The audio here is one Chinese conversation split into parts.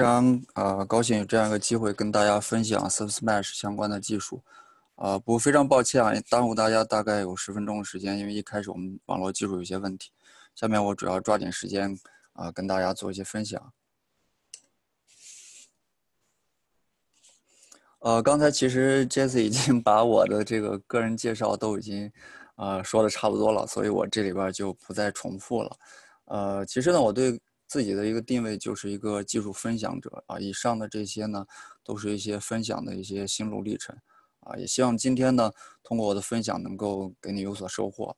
非常呃高兴有这样一个机会跟大家分享 Sub Smash 相关的技术，啊，不过非常抱歉啊，耽误大家大概有十分钟的时间，因为一开始我们网络技术有些问题。下面我主要抓紧时间啊，跟大家做一些分享。呃，刚才其实 Jesse 已经把我的这个个人介绍都已经啊说的差不多了，所以我这里边就不再重复了。呃，其实呢，我对自己的一个定位就是一个技术分享者啊，以上的这些呢，都是一些分享的一些心路历程啊，也希望今天呢，通过我的分享能够给你有所收获。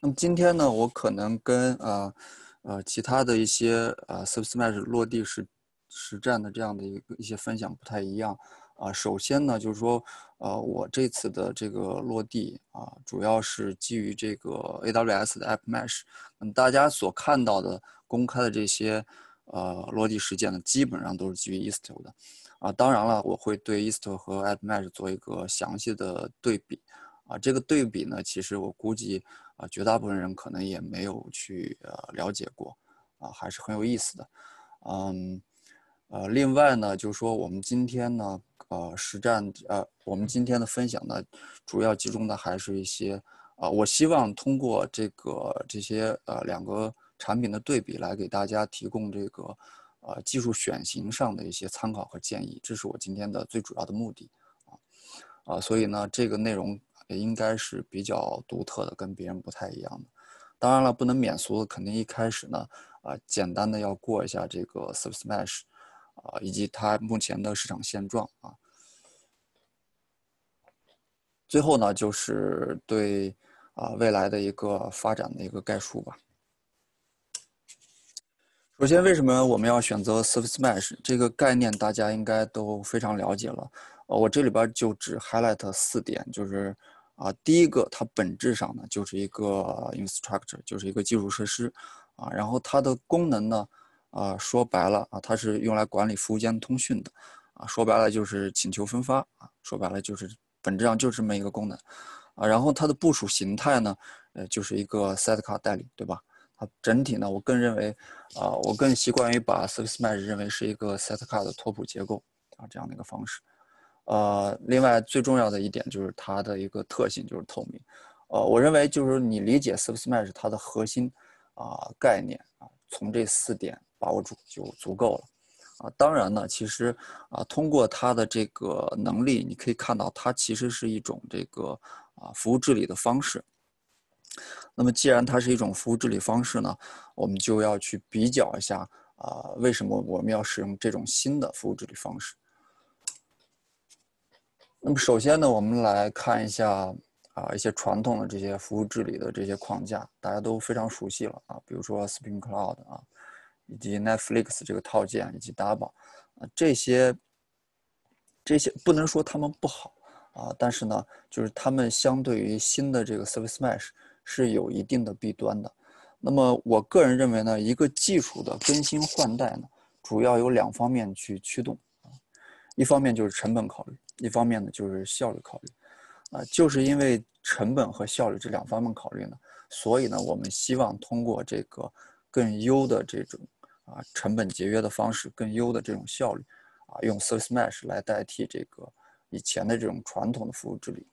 那么今天呢，我可能跟呃呃其他的一些呃 Sub Smash 落地实实战的这样的一个一些分享不太一样啊。首先呢，就是说呃我这次的这个落地啊，主要是基于这个 AWS 的 App Mesh。那么大家所看到的公开的这些呃落地实践呢，基本上都是基于 Istio 的啊。当然了，我会对 Istio 和 App Mesh 做一个详细的对比啊。这个对比呢，其实我估计。啊，绝大部分人可能也没有去呃了解过，啊，还是很有意思的，嗯，呃，另外呢，就是说我们今天呢，呃，实战，呃，我们今天的分享呢，主要集中的还是一些，啊，我希望通过这个这些呃两个产品的对比，来给大家提供这个，呃，技术选型上的一些参考和建议，这是我今天的最主要的目的，啊，啊，所以呢，这个内容。也应该是比较独特的，跟别人不太一样的。当然了，不能免俗的，肯定一开始呢，啊，简单的要过一下这个 Sub Smash 啊，以及它目前的市场现状啊。最后呢，就是对啊未来的一个发展的一个概述吧。首先，为什么我们要选择 Surface Mesh 这个概念？大家应该都非常了解了。呃，我这里边就只 highlight 四点，就是。啊，第一个，它本质上呢就是一个 infrastructure，就是一个基础设施，啊，然后它的功能呢，啊，说白了啊，它是用来管理服务间通讯的，啊，说白了就是请求分发，啊，说白了就是本质上就这么一个功能，啊，然后它的部署形态呢，呃，就是一个 set 卡代理，对吧？它整体呢，我更认为，啊，我更习惯于把 Service Mesh 认为是一个 set 卡的拓扑结构，啊，这样的一个方式。呃，另外最重要的一点就是它的一个特性就是透明，呃，我认为就是你理解 Service Mesh 它的核心啊概念啊，从这四点把握住就足够了，啊，当然呢，其实啊，通过它的这个能力，你可以看到它其实是一种这个啊服务治理的方式。那么既然它是一种服务治理方式呢，我们就要去比较一下啊，为什么我们要使用这种新的服务治理方式？那么首先呢，我们来看一下啊一些传统的这些服务治理的这些框架，大家都非常熟悉了啊，比如说 Spring Cloud 啊，以及 Netflix 这个套件，以及 Daba 啊这些这些不能说他们不好啊，但是呢，就是他们相对于新的这个 Service Mesh 是有一定的弊端的。那么我个人认为呢，一个技术的更新换代呢，主要有两方面去驱动啊，一方面就是成本考虑。一方面呢，就是效率考虑，啊，就是因为成本和效率这两方面考虑呢，所以呢，我们希望通过这个更优的这种啊成本节约的方式，更优的这种效率，啊，用 Service Mesh 来代替这个以前的这种传统的服务治理，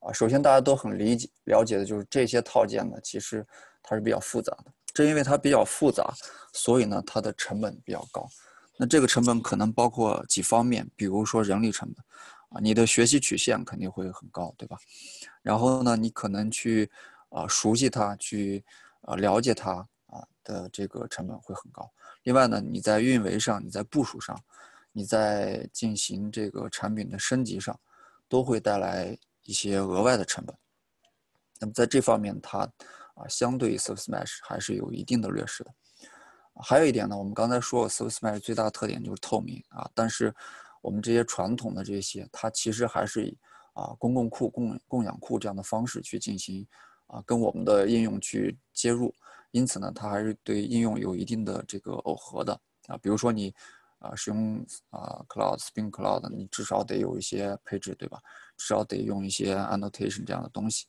啊，首先大家都很理解了解的就是这些套件呢，其实它是比较复杂的，正因为它比较复杂，所以呢，它的成本比较高。那这个成本可能包括几方面，比如说人力成本。啊，你的学习曲线肯定会很高，对吧？然后呢，你可能去啊熟悉它，去啊了解它啊的这个成本会很高。另外呢，你在运维上，你在部署上，你在进行这个产品的升级上，都会带来一些额外的成本。那么在这方面，它啊相对于 Service Mesh 还是有一定的劣势的。还有一点呢，我们刚才说 Service Mesh 最大的特点就是透明啊，但是。我们这些传统的这些，它其实还是以啊公共库、共共享库这样的方式去进行啊跟我们的应用去接入，因此呢，它还是对应用有一定的这个耦合的啊。比如说你啊使用啊 Cloud Spring Cloud，你至少得有一些配置，对吧？至少得用一些 annotation 这样的东西，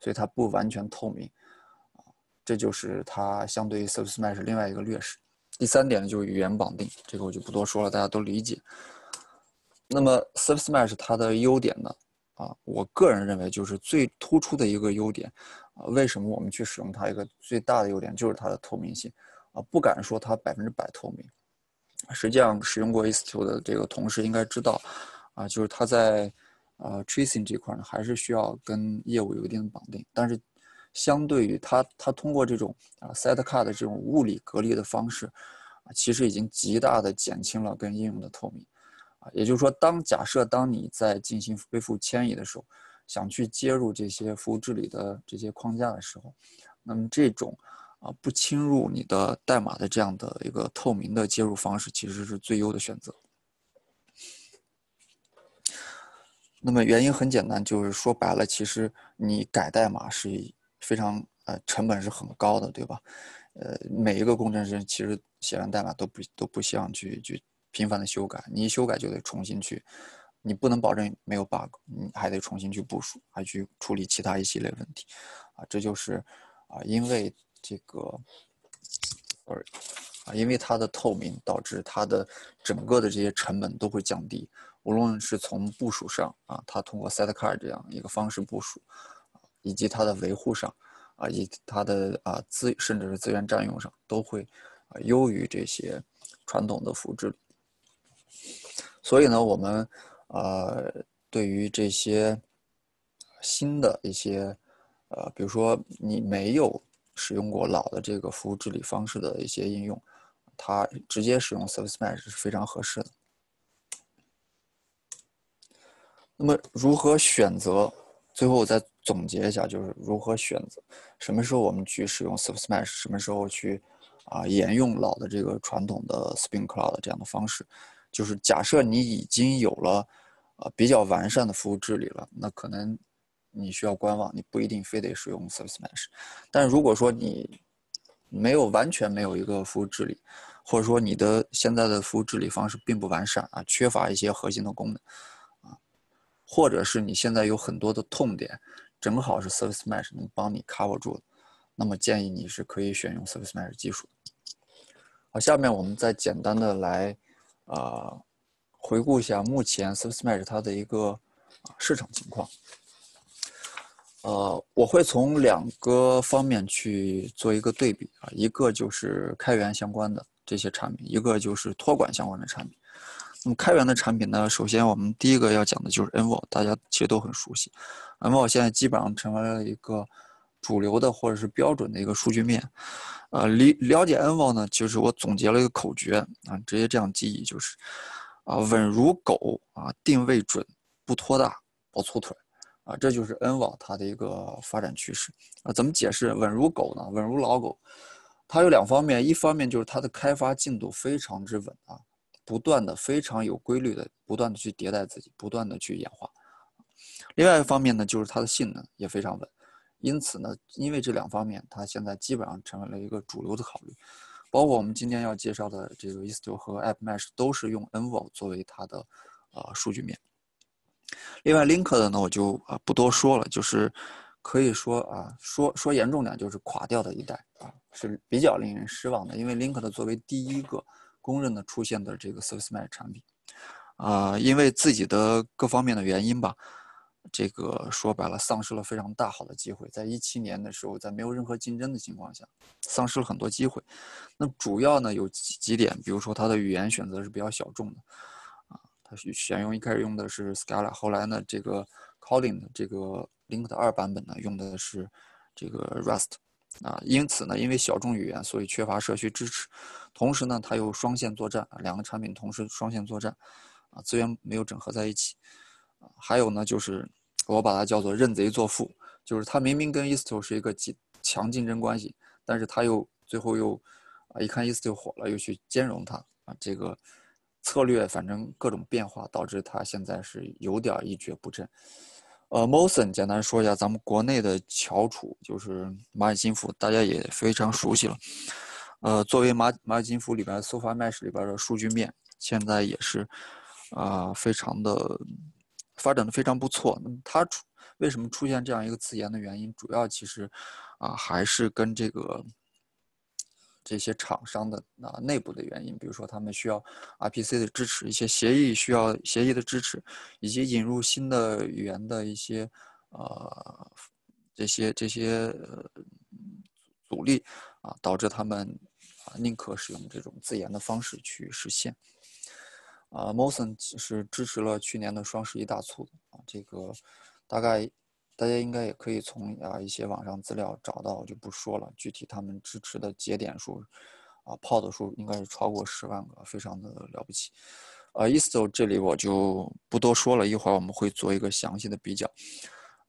所以它不完全透明啊。这就是它相对于 Service Mesh 另外一个劣势第三点呢，就是语言绑定，这个我就不多说了，大家都理解。那么 Service Mesh 它的优点呢，啊，我个人认为就是最突出的一个优点，为什么我们去使用它？一个最大的优点就是它的透明性，啊，不敢说它百分之百透明，实际上使用过 Istio 的这个同事应该知道，啊，就是它在呃 tracing 这块呢，还是需要跟业务有一定的绑定，但是。相对于它，它通过这种啊 set card 这种物理隔离的方式，啊，其实已经极大的减轻了跟应用的透明，啊，也就是说，当假设当你在进行恢复迁移的时候，想去接入这些服务治理的这些框架的时候，那么这种啊不侵入你的代码的这样的一个透明的接入方式，其实是最优的选择。那么原因很简单，就是说白了，其实你改代码是。非常呃，成本是很高的，对吧？呃，每一个工程师其实写完代码都不都不希望去去频繁的修改，你一修改就得重新去，你不能保证没有 bug，你还得重新去部署，还去处理其他一系列问题，啊，这就是啊，因为这个，sorry，啊，因为它的透明导致它的整个的这些成本都会降低，无论是从部署上啊，它通过 set car 这样一个方式部署。以及它的维护上，啊，以它的啊资甚至是资源占用上，都会啊优于这些传统的服务治理。所以呢，我们呃对于这些新的一些呃，比如说你没有使用过老的这个服务治理方式的一些应用，它直接使用 Service Mesh 是非常合适的。那么如何选择？最后我再总结一下，就是如何选择，什么时候我们去使用 Service Mesh，什么时候去啊沿用老的这个传统的 Spring Cloud 这样的方式。就是假设你已经有了呃比较完善的服务治理了，那可能你需要观望，你不一定非得使用 Service Mesh。但如果说你没有完全没有一个服务治理，或者说你的现在的服务治理方式并不完善啊，缺乏一些核心的功能啊。或者是你现在有很多的痛点，正好是 Service Mesh 能帮你 cover 住的，那么建议你是可以选用 Service Mesh 技术。好，下面我们再简单的来，呃，回顾一下目前 Service Mesh 它的一个市场情况。呃，我会从两个方面去做一个对比啊，一个就是开源相关的这些产品，一个就是托管相关的产品。那么开源的产品呢？首先，我们第一个要讲的就是 Envo，大家其实都很熟悉。Envo 现在基本上成为了一个主流的或者是标准的一个数据面。呃，理了解 n v o 呢，就是我总结了一个口诀啊，直接这样记忆就是啊，稳如狗啊，定位准，不拖大，不粗腿啊，这就是 n v o 它的一个发展趋势啊。怎么解释稳如狗呢？稳如老狗，它有两方面，一方面就是它的开发进度非常之稳啊。不断的非常有规律的，不断的去迭代自己，不断的去演化。另外一方面呢，就是它的性能也非常稳。因此呢，因为这两方面，它现在基本上成为了一个主流的考虑。包括我们今天要介绍的这个 Istio 和 AppMesh 都是用 Envo 作为它的呃数据面。另外 Link 的呢，我就啊不多说了，就是可以说啊说说严重点，就是垮掉的一代啊，是比较令人失望的。因为 Link 的作为第一个。公认的出现的这个 Service Mesh 产品，啊，因为自己的各方面的原因吧，这个说白了，丧失了非常大好的机会。在一七年的时候，在没有任何竞争的情况下，丧失了很多机会。那主要呢有几几点，比如说它的语言选择是比较小众的，啊，它选用一开始用的是 Scala，后来呢这个 c o l i n 的这个 Link 的二版本呢用的是这个 Rust。啊，因此呢，因为小众语言，所以缺乏社区支持。同时呢，它又双线作战，两个产品同时双线作战，啊，资源没有整合在一起。还有呢，就是我把它叫做认贼作父，就是它明明跟 Isto 是一个竞强竞争关系，但是它又最后又啊，一看 Isto 火了，又去兼容它。啊，这个策略反正各种变化，导致它现在是有点一蹶不振。呃，Motion 简单说一下，咱们国内的翘楚就是蚂蚁金服，大家也非常熟悉了。呃，作为蚂蚂蚁金服里边 Sofa Mesh 里边的数据面，现在也是啊，非常的发展的非常不错。那么它出为什么出现这样一个自研的原因，主要其实啊还是跟这个这些厂商的啊内部的原因，比如说他们需要 RPC 的支持，一些协议需要协议的支持，以及引入新的语言的一些呃这些这些呃阻力啊，导致他们啊宁可使用这种自研的方式去实现。啊，Mosen 是支持了去年的双十一大促啊，这个大概。大家应该也可以从啊一些网上资料找到，就不说了。具体他们支持的节点数，啊炮的数应该是超过十万个，非常的了不起。呃 e a s t o 这里我就不多说了，一会儿我们会做一个详细的比较。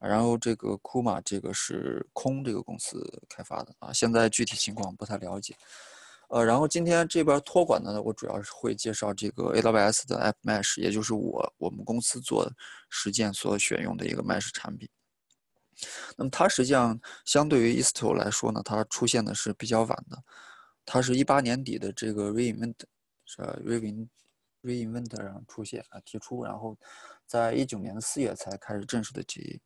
然后这个 Kuma 这个是空这个公司开发的啊，现在具体情况不太了解。呃，然后今天这边托管的呢，我主要是会介绍这个 AWS 的 App Mesh，也就是我我们公司做实践所选用的一个 Mesh 产品。那么它实际上相对于 Istio 来说呢，它出现的是比较晚的，它是一八年底的这个 Reinvent，是 Reinvent Reinvent 上出现啊提出，然后在一九年的四月才开始正式的 GA，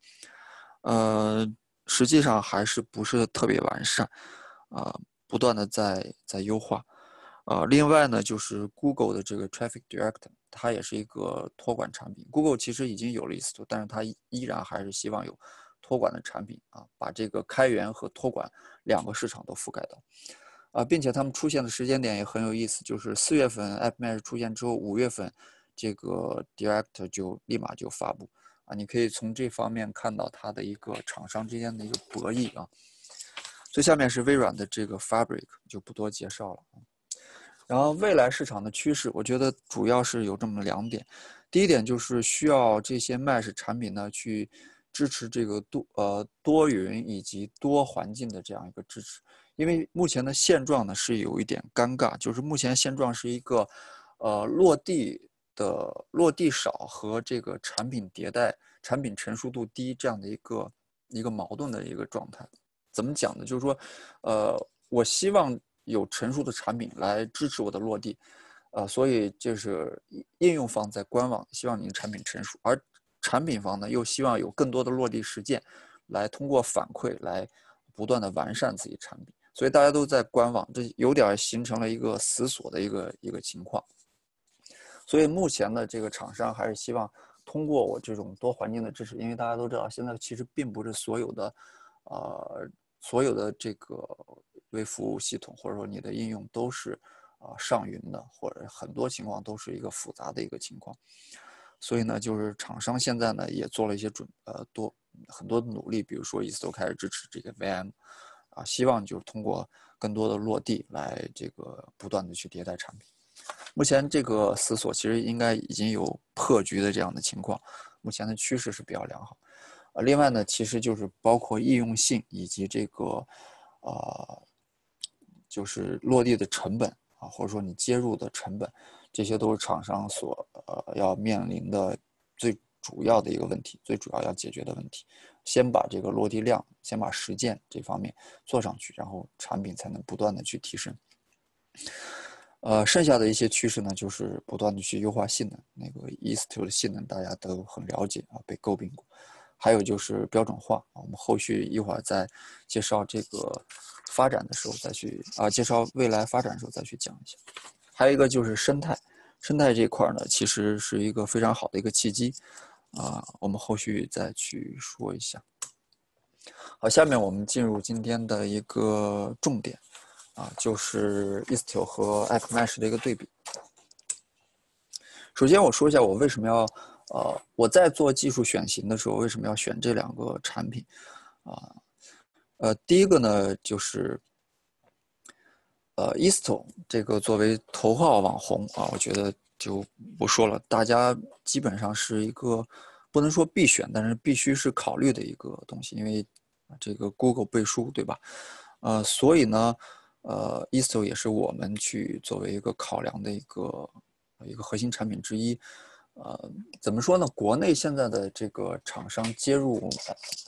呃，实际上还是不是特别完善，啊，不断的在在优化，啊，另外呢就是 Google 的这个 Traffic Direct，它也是一个托管产品，Google 其实已经有了 Istio，但是它依然还是希望有。托管的产品啊，把这个开源和托管两个市场都覆盖到，啊，并且他们出现的时间点也很有意思，就是四月份 AppMesh 出现之后，五月份这个 Direct 就立马就发布，啊，你可以从这方面看到它的一个厂商之间的一个博弈啊。最下面是微软的这个 Fabric，就不多介绍了。然后未来市场的趋势，我觉得主要是有这么两点，第一点就是需要这些 Mesh 产品呢去。支持这个多呃多云以及多环境的这样一个支持，因为目前的现状呢是有一点尴尬，就是目前现状是一个，呃落地的落地少和这个产品迭代、产品成熟度低这样的一个一个矛盾的一个状态。怎么讲呢？就是说，呃，我希望有成熟的产品来支持我的落地，呃，所以就是应用方在观望，希望你的产品成熟，而。产品方呢，又希望有更多的落地实践，来通过反馈来不断的完善自己产品，所以大家都在观望，这有点形成了一个死锁的一个一个情况。所以目前的这个厂商还是希望通过我这种多环境的支持，因为大家都知道，现在其实并不是所有的，呃，所有的这个微服务系统或者说你的应用都是啊上云的，或者很多情况都是一个复杂的一个情况。所以呢，就是厂商现在呢也做了一些准呃多很多的努力，比如说一次都开始支持这个 VM，啊，希望就是通过更多的落地来这个不断的去迭代产品。目前这个思索其实应该已经有破局的这样的情况，目前的趋势是比较良好。另外呢，其实就是包括易用性以及这个呃，就是落地的成本啊，或者说你接入的成本。这些都是厂商所呃要面临的最主要的一个问题，最主要要解决的问题。先把这个落地量，先把实践这方面做上去，然后产品才能不断的去提升。呃，剩下的一些趋势呢，就是不断的去优化性能。那个 Istio 的性能大家都很了解啊，被诟病过。还有就是标准化，我们后续一会儿在介绍这个发展的时候再去啊，介绍未来发展的时候再去讲一下。还有一个就是生态，生态这块呢，其实是一个非常好的一个契机，啊，我们后续再去说一下。好，下面我们进入今天的一个重点，啊，就是 Istio 和 AppMesh 的一个对比。首先我说一下我为什么要，呃，我在做技术选型的时候为什么要选这两个产品，啊，呃，第一个呢就是。呃，Isto 这个作为头号网红啊，我觉得就不说了。大家基本上是一个不能说必选，但是必须是考虑的一个东西，因为这个 Google 背书，对吧？呃，所以呢，呃，Isto 也是我们去作为一个考量的一个一个核心产品之一。呃，怎么说呢？国内现在的这个厂商接入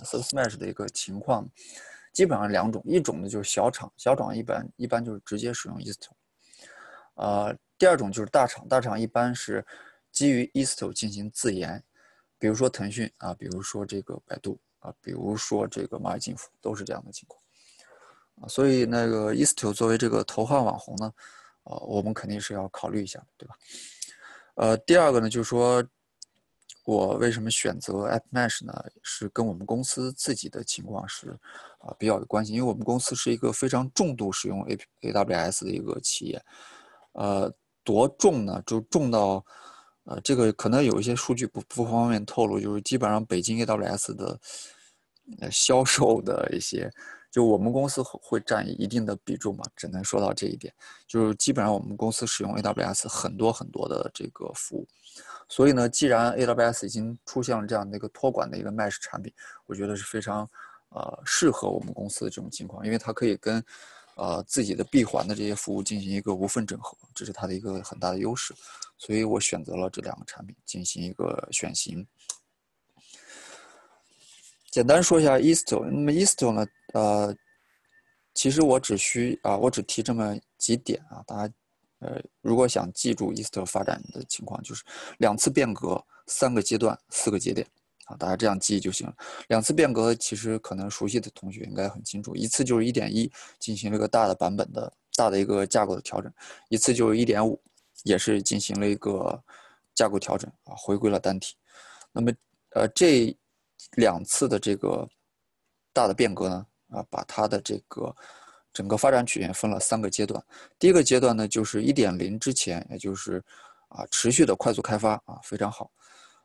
Service Mesh 的一个情况。基本上两种，一种呢就是小厂，小厂一般一般就是直接使用 e a s t o 呃，第二种就是大厂，大厂一般是基于 e a s t o 进行自研，比如说腾讯啊，比如说这个百度啊，比如说这个蚂蚁金服，都是这样的情况。啊，所以那个 e a s t o 作为这个头号网红呢，呃，我们肯定是要考虑一下，对吧？呃，第二个呢，就是说我为什么选择 AppMesh 呢？是跟我们公司自己的情况是啊比较有关系，因为我们公司是一个非常重度使用 A AWS 的一个企业，呃，多重呢？就重到呃，这个可能有一些数据不不方便透露，就是基本上北京 AWS 的呃销售的一些。就我们公司会占一定的比重嘛，只能说到这一点。就是基本上我们公司使用 AWS 很多很多的这个服务，所以呢，既然 AWS 已经出现了这样的一个托管的一个 Mesh 产品，我觉得是非常呃适合我们公司的这种情况，因为它可以跟呃自己的闭环的这些服务进行一个无缝整合，这是它的一个很大的优势。所以我选择了这两个产品进行一个选型。简单说一下 Istio，那么 Istio 呢？呃，其实我只需啊，我只提这么几点啊，大家呃，如果想记住 Istio 发展的情况，就是两次变革、三个阶段、四个节点啊，大家这样记就行了。两次变革其实可能熟悉的同学应该很清楚，一次就是一点一进行了一个大的版本的大的一个架构的调整，一次就是一点五也是进行了一个架构调整啊，回归了单体。那么呃，这两次的这个大的变革呢？啊，把它的这个整个发展曲线分了三个阶段。第一个阶段呢，就是一点零之前，也就是啊持续的快速开发啊，非常好。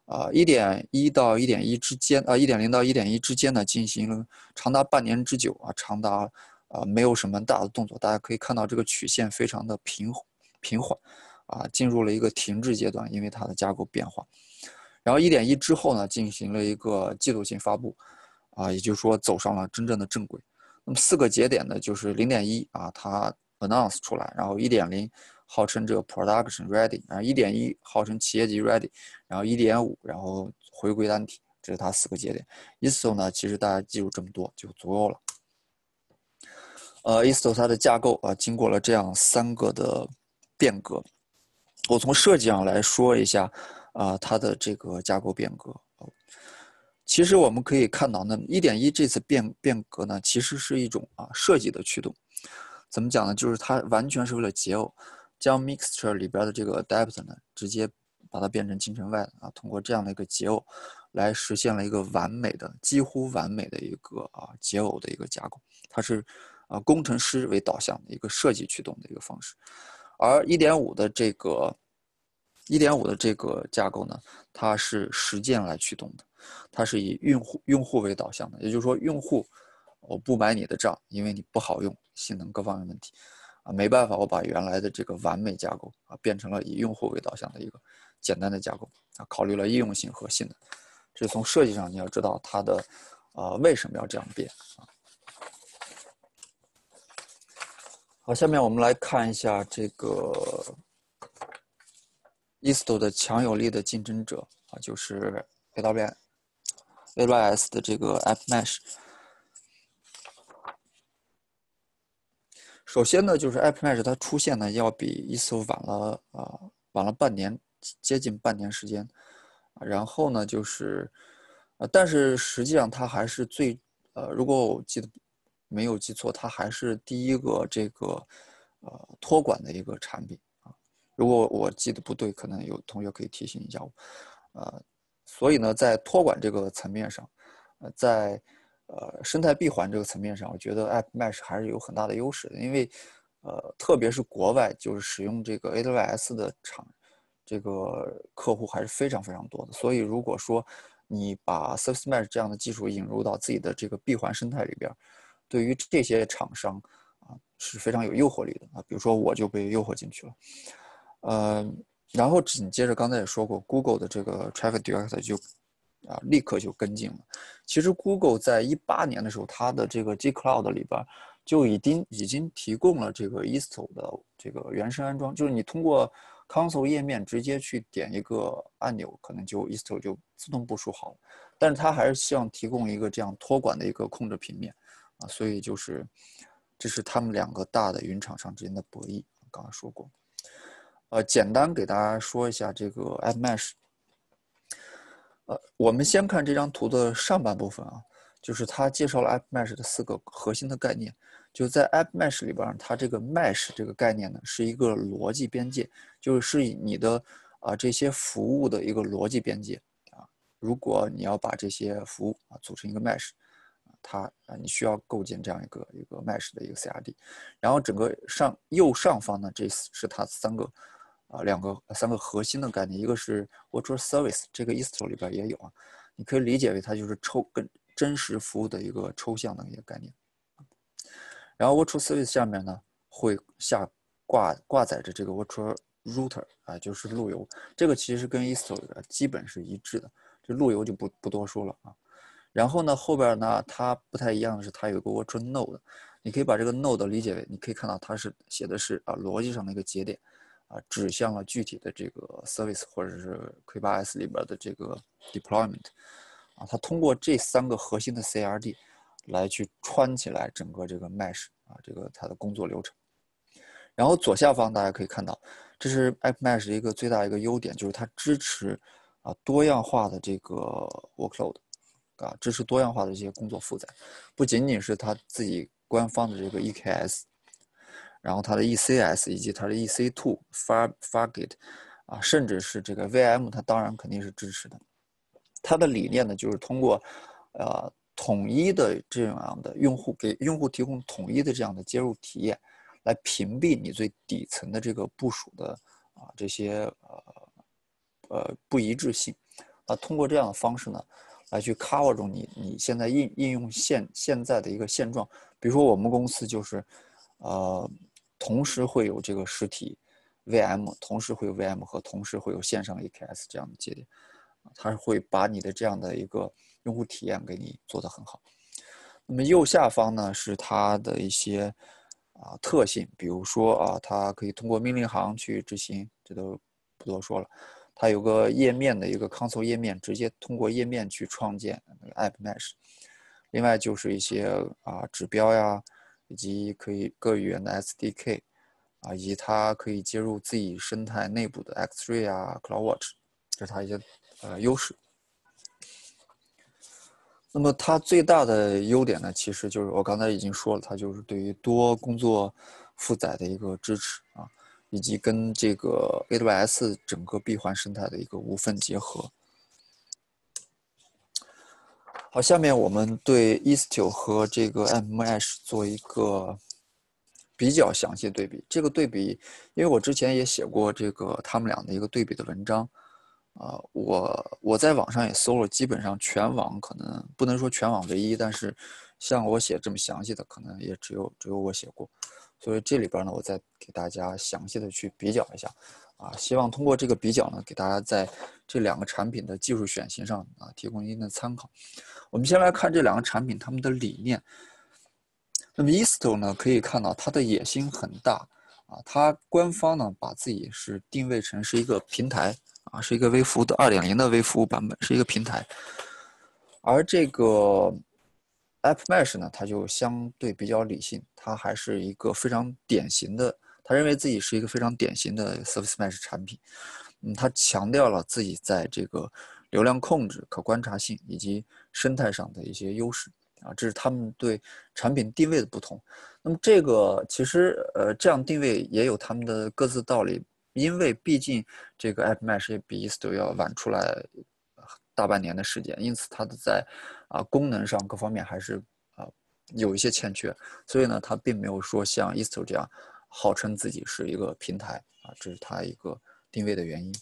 啊，一点一到一点一之间啊，一点零到一点一之间呢，进行了长达半年之久啊，长达啊没有什么大的动作。大家可以看到这个曲线非常的平平缓啊，进入了一个停滞阶段，因为它的架构变化。然后一点一之后呢，进行了一个季度性发布。啊，也就是说走上了真正的正轨。那么四个节点呢，就是零点一啊，它 announce 出来，然后一点零号称这个 production ready，然后一点一号称企业级 ready，然后一点五然后回归单体，这是它四个节点。ISO 呢，其实大家记住这么多就足够了。呃，ISO 它的架构啊，经过了这样三个的变革，我从设计上来说一下啊，它的这个架构变革。其实我们可以看到，那一点一这次变变革呢，其实是一种啊设计的驱动。怎么讲呢？就是它完全是为了解耦，将 mixture 里边的这个 depth 呢，直接把它变成进程外啊，通过这样的一个解耦，来实现了一个完美的、几乎完美的一个啊解耦的一个架构。它是啊工程师为导向的一个设计驱动的一个方式，而一点五的这个一点五的这个架构呢，它是实践来驱动的。它是以用户用户为导向的，也就是说，用户我不买你的账，因为你不好用，性能各方面问题，啊，没办法，我把原来的这个完美架构啊，变成了以用户为导向的一个简单的架构啊，考虑了应用性和性能，这是从设计上你要知道它的啊为什么要这样变啊。好，下面我们来看一下这个 Isto 的强有力的竞争者啊，就是 AWS。AWS 的这个 AppMesh，首先呢，就是 AppMesh 它出现呢要比 Isto 晚了啊，晚了半年，接近半年时间。然后呢，就是呃，但是实际上它还是最呃，如果我记得没有记错，它还是第一个这个呃托管的一个产品。如果我记得不对，可能有同学可以提醒一下我，呃。所以呢，在托管这个层面上，呃，在呃生态闭环这个层面上，我觉得 AppMesh 还是有很大的优势的。因为，呃，特别是国外就是使用这个 AWS 的厂，这个客户还是非常非常多的。所以，如果说你把 Service Mesh 这样的技术引入到自己的这个闭环生态里边，对于这些厂商啊是非常有诱惑力的啊。比如说，我就被诱惑进去了，呃。然后紧接着，刚才也说过，Google 的这个 Traffic Director 就啊立刻就跟进了。其实 Google 在一八年的时候，它的这个 G Cloud 里边就已经已经提供了这个 east 的这个原生安装，就是你通过 Console 页面直接去点一个按钮，可能就 east 就自动部署好了。但是它还是希望提供一个这样托管的一个控制平面啊，所以就是这是他们两个大的云厂商之间的博弈。刚刚说过。呃，简单给大家说一下这个 AppMesh。呃，我们先看这张图的上半部分啊，就是它介绍了 AppMesh 的四个核心的概念。就在 App Mesh 里边，它这个 Mesh 这个概念呢，是一个逻辑边界，就是以你的啊这些服务的一个逻辑边界啊。如果你要把这些服务啊组成一个 Mesh，它啊你需要构建这样一个一个 Mesh 的一个 CRD，然后整个上右上方呢，这是它三个啊两个三个核心的概念，一个是 Virtual Service，这个 Istio 里边也有啊，你可以理解为它就是抽跟真实服务的一个抽象的一个概念。然后 Virtual Service 下面呢，会下挂挂载着这个 Virtual Router 啊，就是路由。这个其实跟 Istio 基本是一致的，这路由就不不多说了啊。然后呢，后边呢，它不太一样的是，它有个 Virtual Node，你可以把这个 Node 理解为，你可以看到它是写的是啊逻辑上的一个节点，啊指向了具体的这个 Service 或者是 K8s 里边的这个 Deployment，啊，它通过这三个核心的 CRD。来去穿起来整个这个 mesh 啊，这个它的工作流程。然后左下方大家可以看到，这是 App Mesh 一个最大一个优点，就是它支持啊多样化的这个 workload，啊支持多样化的这些工作负载，不仅仅是它自己官方的这个 EKS，然后它的 ECS 以及它的 EC2 Far Fargate 啊，甚至是这个 VM，它当然肯定是支持的。它的理念呢，就是通过呃。统一的这样的用户给用户提供统一的这样的接入体验，来屏蔽你最底层的这个部署的啊这些呃呃不一致性，啊通过这样的方式呢，来去 cover 住你你现在应应用现现在的一个现状。比如说我们公司就是呃同时会有这个实体 VM，同时会有 VM 和同时会有线上 EKS 这样的节点，它会把你的这样的一个。用户体验给你做得很好。那么右下方呢是它的一些啊特性，比如说啊，它可以通过命令行去执行，这都不多说了。它有个页面的一个 console 页面，直接通过页面去创建 app mesh。另外就是一些啊指标呀，以及可以各语言的 SDK 啊，以及它可以接入自己生态内部的 X3 啊、CloudWatch，这是它一些呃优势。那么它最大的优点呢，其实就是我刚才已经说了，它就是对于多工作负载的一个支持啊，以及跟这个 AWS 整个闭环生态的一个无缝结合。好，下面我们对 Istio 和这个 Mesh 做一个比较详细的对比。这个对比，因为我之前也写过这个他们俩的一个对比的文章。啊，我我在网上也搜了，基本上全网可能不能说全网唯一，但是像我写这么详细的，可能也只有只有我写过。所以这里边呢，我再给大家详细的去比较一下，啊，希望通过这个比较呢，给大家在这两个产品的技术选型上啊，提供一定的参考。我们先来看这两个产品他们的理念。那么 Isto 呢，可以看到它的野心很大啊，它官方呢把自己是定位成是一个平台。啊，是一个微服务的二点零的微服务版本，是一个平台。而这个 App Mesh 呢，它就相对比较理性，它还是一个非常典型的，他认为自己是一个非常典型的 Service Mesh 产品。嗯，他强调了自己在这个流量控制、可观察性以及生态上的一些优势。啊，这是他们对产品定位的不同。那么这个其实呃，这样定位也有他们的各自道理。因为毕竟这个 App Mesh 也比 Istio 要晚出来大半年的时间，因此它的在啊功能上各方面还是啊有一些欠缺，所以呢，它并没有说像 Istio 这样号称自己是一个平台啊，这是它一个定位的原因。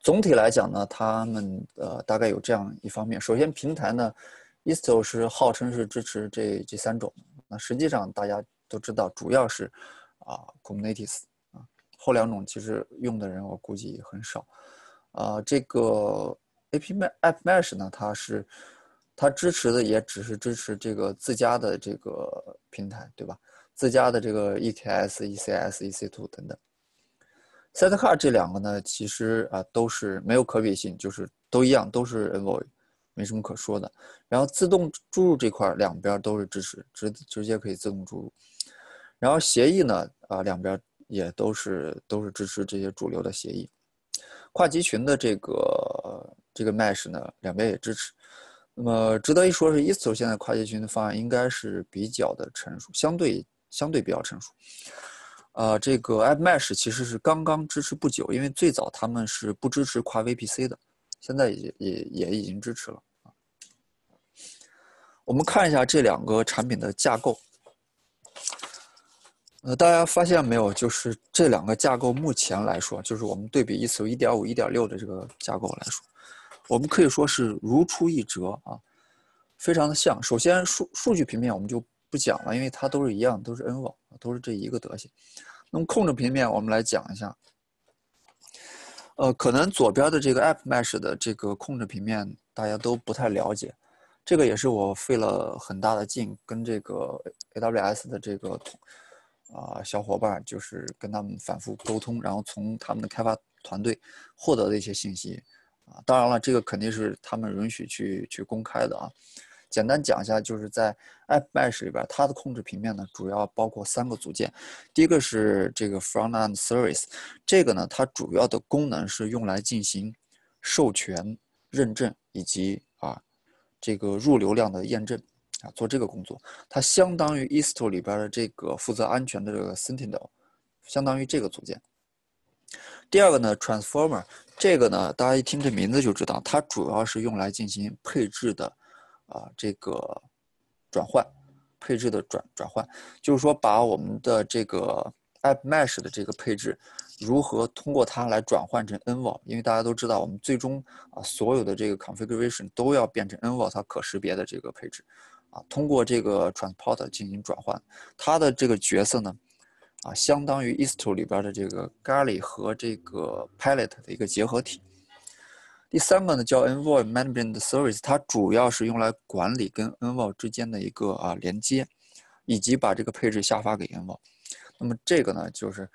总体来讲呢，他们呃大概有这样一方面，首先平台呢，Istio 是号称是支持这这三种，那实际上大家都知道，主要是啊 Kubernetes 啊。后两种其实用的人我估计很少，啊，这个 A P App Mesh 呢，它是它支持的也只是支持这个自家的这个平台，对吧？自家的这个 E K S、E C S、E C Two 等等。Sidecar 这两个呢，其实啊都是没有可比性，就是都一样，都是 Envoy，没什么可说的。然后自动注入这块两边都是支持，直直接可以自动注入。然后协议呢，啊两边。也都是都是支持这些主流的协议，跨集群的这个这个 Mesh 呢，两边也支持。那么值得一说是 eso 现在跨界群的方案应该是比较的成熟，相对相对比较成熟。啊，这个 AppMesh 其实是刚刚支持不久，因为最早他们是不支持跨 VPC 的，现在也也也已经支持了。我们看一下这两个产品的架构。呃，大家发现没有？就是这两个架构目前来说，就是我们对比 Istio 1.5、1.6的这个架构来说。我们可以说是如出一辙啊，非常的像。首先数数据平面我们就不讲了，因为它都是一样，都是 Envo，都是这一个德行。那么控制平面我们来讲一下。呃，可能左边的这个 App Mesh 的这个控制平面大家都不太了解，这个也是我费了很大的劲跟这个 AWS 的这个啊小伙伴，就是跟他们反复沟通，然后从他们的开发团队获得的一些信息。啊，当然了，这个肯定是他们允许去去公开的啊。简单讲一下，就是在 App Mesh 里边，它的控制平面呢，主要包括三个组件。第一个是这个 Front End Service，这个呢，它主要的功能是用来进行授权认证以及啊这个入流量的验证做这个工作。它相当于 Istio 里边的这个负责安全的这个 Sentinel，相当于这个组件。第二个呢，Transformer。这个呢，大家一听这名字就知道，它主要是用来进行配置的，啊，这个转换，配置的转转换，就是说把我们的这个 App Mesh 的这个配置，如何通过它来转换成 Envo，因为大家都知道，我们最终啊所有的这个 configuration 都要变成 Envo 它可识别的这个配置，啊，通过这个 transport 进行转换，它的这个角色呢。啊，相当于 Istio 里边的这个 Galley 和这个 Palette 的一个结合体。第三个呢叫 Envoy Management Service，它主要是用来管理跟 Envoy 之间的一个啊连接，以及把这个配置下发给 Envoy。那么这个呢就是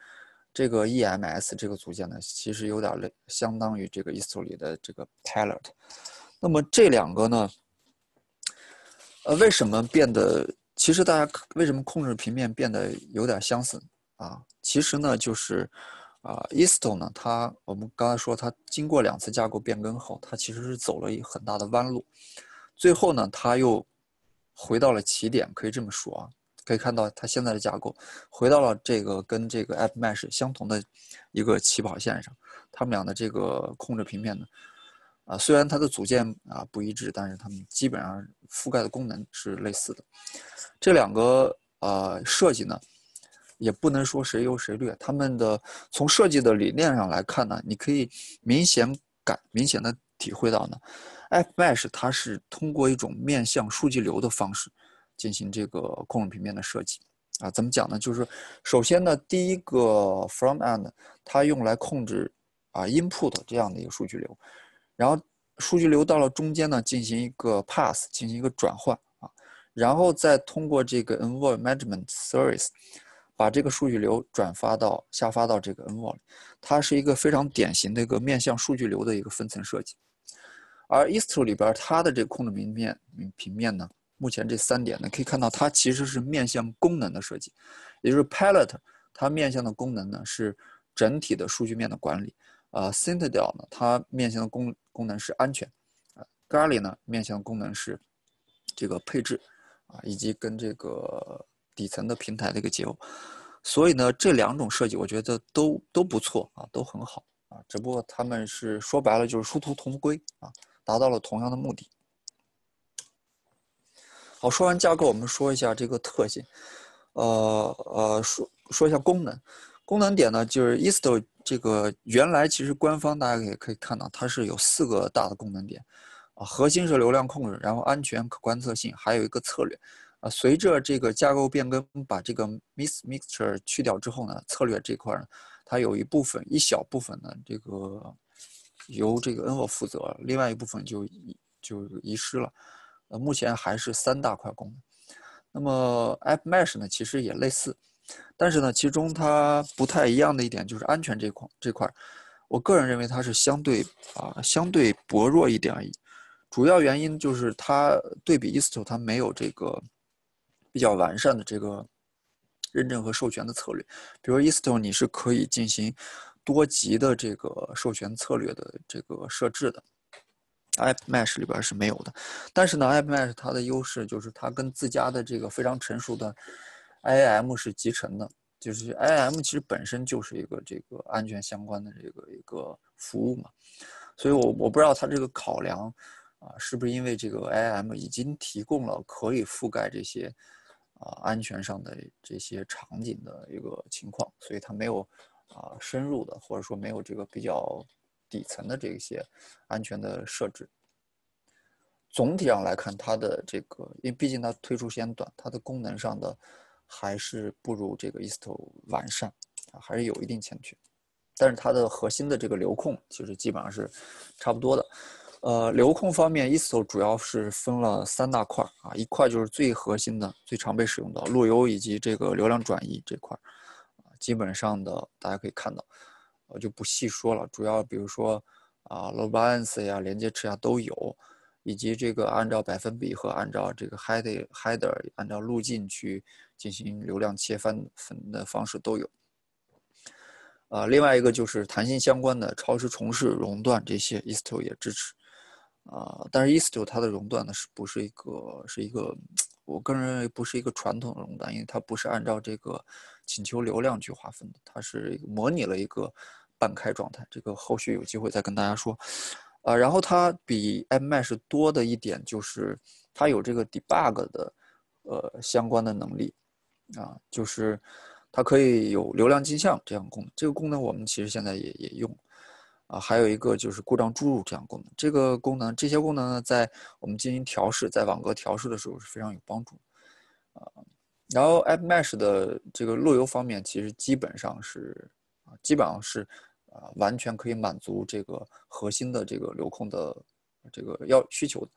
这个 EMS 这个组件呢，其实有点类相当于这个 Istio 里的这个 Palette。那么这两个呢，呃，为什么变得？其实大家为什么控制平面变得有点相似？啊，其实呢，就是啊，Istio 呢，它我们刚才说它经过两次架构变更后，它其实是走了一很大的弯路，最后呢，它又回到了起点，可以这么说啊，可以看到它现在的架构回到了这个跟这个 App Mesh 相同的一个起跑线上，它们俩的这个控制平面呢，啊，虽然它的组件啊不一致，但是它们基本上覆盖的功能是类似的，这两个呃设计呢。也不能说谁优谁劣，他们的从设计的理念上来看呢，你可以明显感明显的体会到呢，App Mesh 它是通过一种面向数据流的方式进行这个控制平面的设计啊，怎么讲呢？就是首先呢，第一个 From End 它用来控制啊 Input 这样的一个数据流，然后数据流到了中间呢，进行一个 Pass 进行一个转换啊，然后再通过这个 Envoy Management Service。把这个数据流转发到下发到这个 Envoy，它是一个非常典型的一个面向数据流的一个分层设计。而 Istio 里边它的这个控制平面平面呢，目前这三点呢，可以看到它其实是面向功能的设计，也就是 Palette 它面向的功能呢是整体的数据面的管理，啊，Cintel 呢它面向的功功能是安全，啊 Galley 呢面向的功能是这个配置，啊以及跟这个。底层的平台的一个结构，所以呢，这两种设计我觉得都都不错啊，都很好啊。只不过他们是说白了就是殊途同归啊，达到了同样的目的。好，说完架构，我们说一下这个特性。呃呃，说说一下功能。功能点呢，就是 Istio 这个原来其实官方大家也可以看到，它是有四个大的功能点啊，核心是流量控制，然后安全可观测性，还有一个策略。啊，随着这个架构变更，把这个 mix mixture 去掉之后呢，策略这块呢，它有一部分一小部分呢，这个由这个 Envo 负责，另外一部分就就遗失了。呃，目前还是三大块功能。那么 App Mesh 呢，其实也类似，但是呢，其中它不太一样的一点就是安全这块这块，我个人认为它是相对啊相对薄弱一点而已。主要原因就是它对比 Istio，它没有这个。比较完善的这个认证和授权的策略，比如 Istio，你是可以进行多级的这个授权策略的这个设置的，，App Mesh 里边是没有的。但是呢，App Mesh 它的优势就是它跟自家的这个非常成熟的 IAM 是集成的，就是 IAM 其实本身就是一个这个安全相关的这个一个服务嘛。所以我我不知道它这个考量啊，是不是因为这个 IAM 已经提供了可以覆盖这些啊安全上的这些场景的一个情况，所以它没有。啊，深入的或者说没有这个比较底层的这些安全的设置。总体上来看，它的这个，因为毕竟它推出时间短，它的功能上的还是不如这个 Isto 完善啊，还是有一定欠缺。但是它的核心的这个流控其实基本上是差不多的。呃，流控方面，Isto 主要是分了三大块啊，一块就是最核心的、最常被使用的路由以及这个流量转移这块。基本上的大家可以看到，我就不细说了。主要比如说啊，load balance 呀、连接池呀都有，以及这个按照百分比和按照这个 header header 按照路径去进行流量切分分的方式都有。啊，另外一个就是弹性相关的超时重试熔断这些，Isto 也支持。啊，但是 Isto 它的熔断呢是不是一个是一个？我个人认为不是一个传统的熔断，因为它不是按照这个。请求流量去划分的，它是模拟了一个半开状态，这个后续有机会再跟大家说。呃，然后它比 iMesh 多的一点就是它有这个 debug 的呃相关的能力啊，就是它可以有流量镜像这样功能，这个功能我们其实现在也也用啊，还有一个就是故障注入这样功能，这个功能这些功能呢，在我们进行调试，在网格调试的时候是非常有帮助啊。然后 App Mesh 的这个路由方面，其实基本上是啊，基本上是啊，完全可以满足这个核心的这个流控的这个要需求的。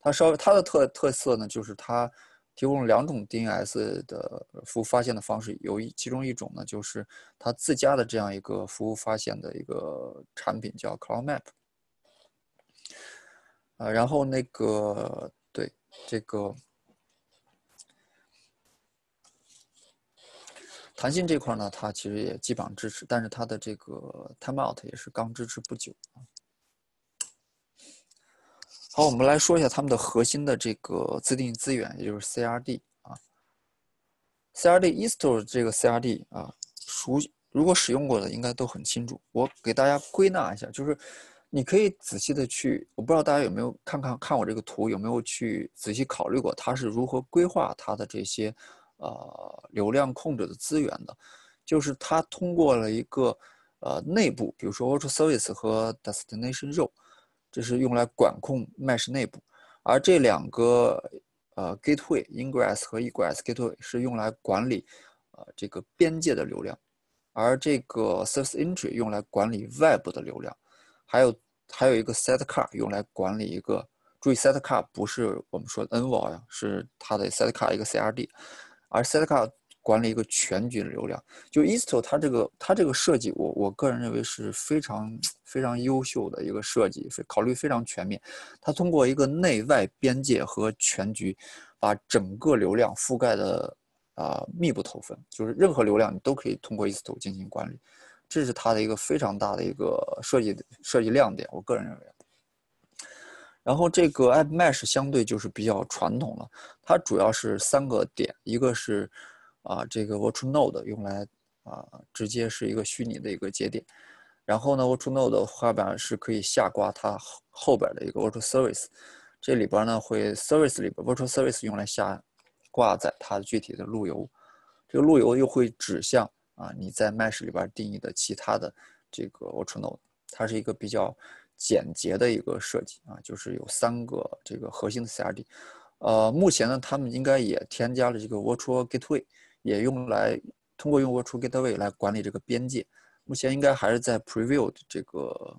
它稍微它的特特色呢，就是它提供了两种 DNS 的服务发现的方式，有一其中一种呢，就是它自家的这样一个服务发现的一个产品叫 CloudMap。呃，然后那个对这个。弹性这块呢，它其实也基本上支持，但是它的这个 timeout 也是刚支持不久啊。好，我们来说一下他们的核心的这个自定义资源，也就是 CRD 啊。CRD Isto 这个 CRD 啊，熟如果使用过的应该都很清楚。我给大家归纳一下，就是你可以仔细的去，我不知道大家有没有看看看我这个图，有没有去仔细考虑过它是如何规划它的这些。呃，流量控制的资源的，就是它通过了一个呃内部，比如说 Virtual Service 和 Destination Row，这是用来管控 Mesh 内部，而这两个呃 Gateway Ingress 和 Egress Gateway 是用来管理呃这个边界的流量，而这个 Service Entry 用来管理外部的流量，还有还有一个 Set Car 用来管理一个，注意 Set Car 不是我们说的 Envoy 呀，是它的 Set Car 一个 CRD。而 Setka 管理一个全局的流量，就 Isto 它这个它这个设计，我我个人认为是非常非常优秀的一个设计，考虑非常全面。它通过一个内外边界和全局，把整个流量覆盖的啊密不透风，就是任何流量你都可以通过 Isto 进行管理，这是它的一个非常大的一个设计设计亮点，我个人认为。然后这个 App Mesh 相对就是比较传统了，它主要是三个点，一个是啊这个 Virtual Node 用来啊直接是一个虚拟的一个节点，然后呢 Virtual Node 画板是可以下挂它后后边的一个 Virtual Service，这里边呢会 Service 里边 Virtual Service 用来下挂载它的具体的路由，这个路由又会指向啊你在 Mesh 里边定义的其他的这个 Virtual Node，它是一个比较。简洁的一个设计啊，就是有三个这个核心的 CRD，呃，目前呢，他们应该也添加了这个 Virtual Gateway，也用来通过用 Virtual Gateway 来管理这个边界。目前应该还是在 Preview 的这个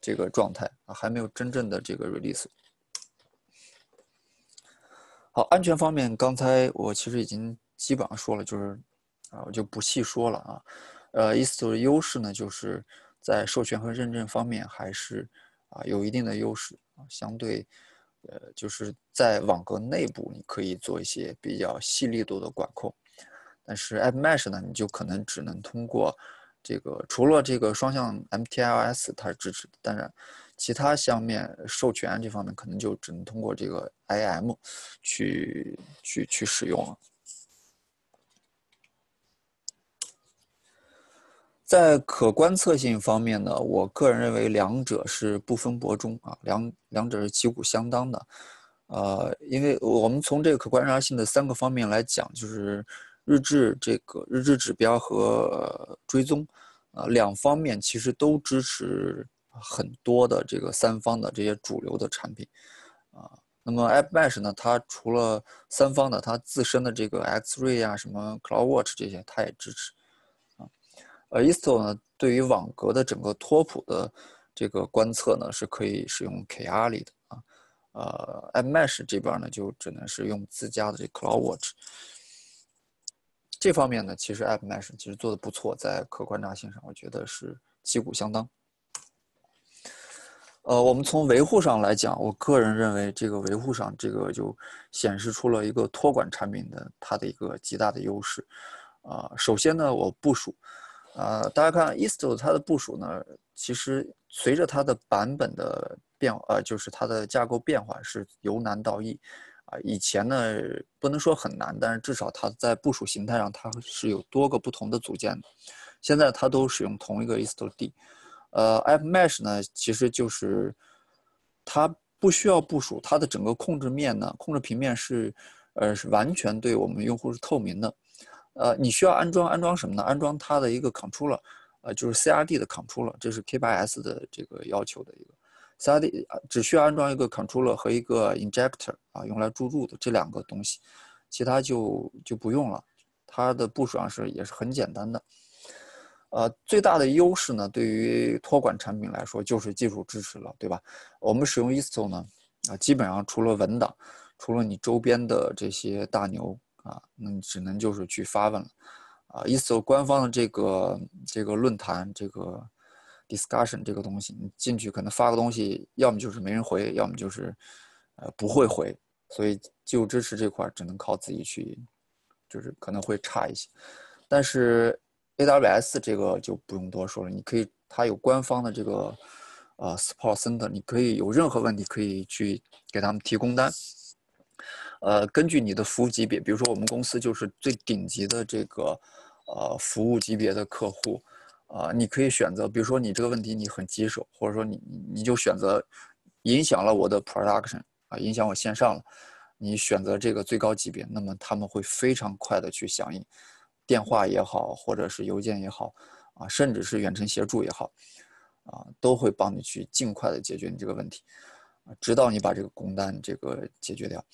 这个状态啊，还没有真正的这个 Release。好，安全方面，刚才我其实已经基本上说了，就是啊，我就不细说了啊。呃，Isto 的优势呢，就是。在授权和认证方面，还是啊有一定的优势啊。相对，呃，就是在网格内部，你可以做一些比较细力度的管控。但是 App Mesh 呢，你就可能只能通过这个，除了这个双向 MTLS 它是支持的，当然其他方面授权这方面可能就只能通过这个 IAM 去去去使用了。在可观测性方面呢，我个人认为两者是不分伯仲啊，两两者是旗鼓相当的。呃，因为我们从这个可观察性的三个方面来讲，就是日志这个日志指标和追踪，啊，两方面其实都支持很多的这个三方的这些主流的产品，啊，那么 AppMesh 呢，它除了三方的，它自身的这个 Xray 啊，什么 CloudWatch 这些，它也支持，啊，呃，Istio 呢，对于网格的整个托谱的这个观测呢，是可以使用 Kali 的。啊呃，AppMesh 这边呢，就只能是用自家的这 CloudWatch。这方面呢，其实 AppMesh 其实做的不错，在可观察性上，我觉得是旗鼓相当。呃，我们从维护上来讲，我个人认为这个维护上，这个就显示出了一个托管产品的它的一个极大的优势。啊，首先呢，我部署，呃，大家看 Istio 它的部署呢，其实随着它的版本的。变呃，就是它的架构变化是由难到易，啊，以前呢不能说很难，但是至少它在部署形态上它是有多个不同的组件的。现在它都使用同一个 Istio D，呃，AppMesh 呢其实就是它不需要部署，它的整个控制面呢，控制平面是呃是完全对我们用户是透明的。呃，你需要安装安装什么呢？安装它的一个 Controller，呃，就是 CRD 的 Controller，这是 K8s 的这个要求的一个。CRD 只需要安装一个 controller 和一个 injector 啊，用来注入的这两个东西，其他就就不用了。它的部署上是也是很简单的。呃，最大的优势呢，对于托管产品来说就是技术支持了，对吧？我们使用 Isto 呢，啊，基本上除了文档，除了你周边的这些大牛啊，那你只能就是去发问了。啊，Isto 官方的这个这个论坛这个。Discussion 这个东西，你进去可能发个东西，要么就是没人回，要么就是，呃，不会回，所以技术支持这块只能靠自己去，就是可能会差一些。但是 AWS 这个就不用多说了，你可以，它有官方的这个呃 support center，你可以有任何问题可以去给他们提供单。呃，根据你的服务级别，比如说我们公司就是最顶级的这个呃服务级别的客户。啊，你可以选择，比如说你这个问题你很棘手，或者说你你就选择影响了我的 production 啊，影响我线上了，你选择这个最高级别，那么他们会非常快的去响应，电话也好，或者是邮件也好，啊，甚至是远程协助也好，啊，都会帮你去尽快的解决你这个问题，啊，直到你把这个工单这个解决掉。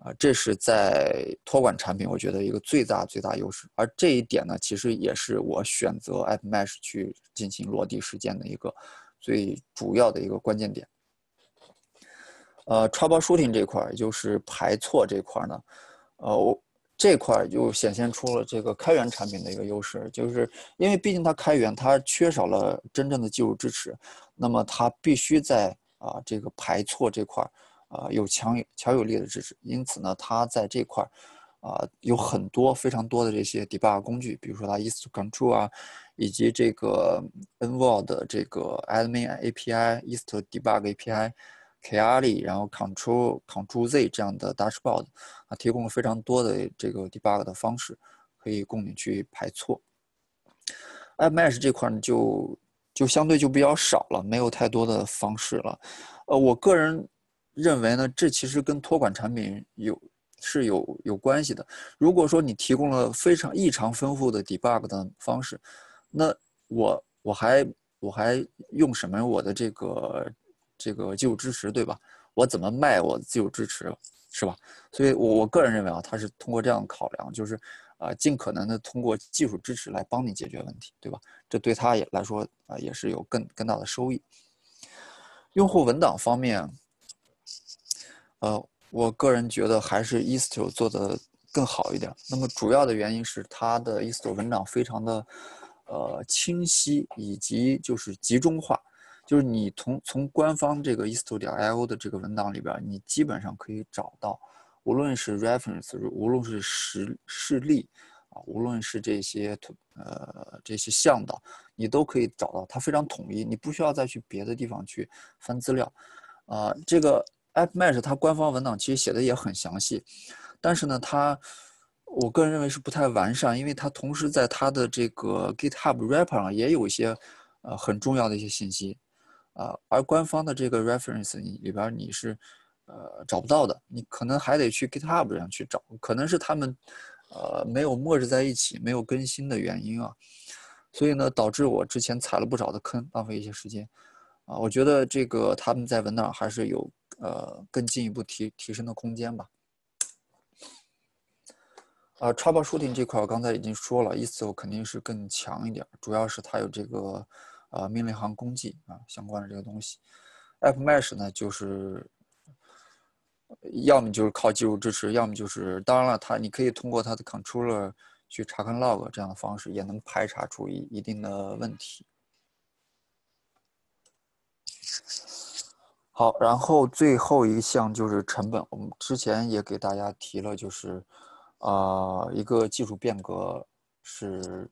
啊，这是在托管产品，我觉得一个最大最大优势。而这一点呢，其实也是我选择 AppMesh 去进行落地实践的一个最主要的一个关键点。呃，Troubleshooting 这块，也就是排错这块呢，呃，我这块就显现出了这个开源产品的一个优势，就是因为毕竟它开源，它缺少了真正的技术支持，那么它必须在啊这个排错这块。啊，有强有强有力的支持，因此呢，它在这块儿啊有很多非常多的这些 debug 工具，比如说它 isto Control 啊，以及这个 Envoy 的这个 Admin API、isto Debug API、Kali，然后 Control Control Z 这样的 Dashboard 啊，提供了非常多的这个 debug 的方式，可以供你去排错。AppMesh 这块呢，就就相对就比较少了，没有太多的方式了。呃，我个人。认为呢，这其实跟托管产品有是有有关系的。如果说你提供了非常异常丰富的 debug 的方式，那我我还我还用什么我的这个这个技术支持，对吧？我怎么卖我的技术支持，是吧？所以，我我个人认为啊，它是通过这样的考量，就是啊，尽可能的通过技术支持来帮你解决问题，对吧？这对他也来说啊，也是有更更大的收益。用户文档方面。呃，我个人觉得还是 Istio 做的更好一点。那么主要的原因是它的 Istio 文档非常的呃清晰，以及就是集中化。就是你从从官方这个 Istio 点 io 的这个文档里边，你基本上可以找到，无论是 reference，无论是实事例啊，无论是这些呃这些向导，你都可以找到，它非常统一，你不需要再去别的地方去翻资料。啊，这个 AppMesh 它官方文档其实写的也很详细，但是呢，它我个人认为是不太完善，因为它同时在它的这个 GitHub Repo 上也有一些呃很重要的一些信息，啊，而官方的这个 reference 里边你是呃找不到的，你可能还得去 GitHub 上去找，可能是他们呃没有默认在一起，没有更新的原因啊，所以呢，导致我之前踩了不少的坑，浪费一些时间。啊，我觉得这个他们在文档还是有呃更进一步提提升的空间吧。啊，troubleshooting 这块我刚才已经说了，ISO 肯定是更强一点，主要是它有这个呃命令行工具啊相关的这个东西。AppMesh 呢，就是要么就是靠技术支持，要么就是当然了，它你可以通过它的 controller 去查看 log 这样的方式，也能排查出一一定的问题。好，然后最后一项就是成本。我们之前也给大家提了，就是，呃，一个技术变革是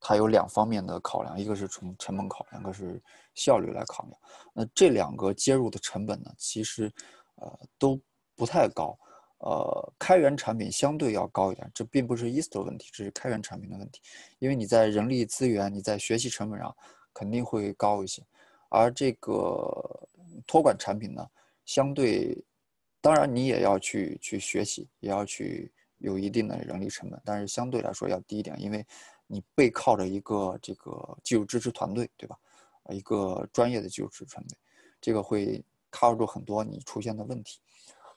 它有两方面的考量，一个是从成本考量，一个是效率来考量。那这两个接入的成本呢，其实呃都不太高。呃，开源产品相对要高一点，这并不是 e a s t 的问题，这是开源产品的问题。因为你在人力资源、你在学习成本上肯定会高一些。而这个托管产品呢，相对，当然你也要去去学习，也要去有一定的人力成本，但是相对来说要低一点，因为你背靠着一个这个技术支持团队，对吧？一个专业的技术支持团队，这个会 cover 住很多你出现的问题，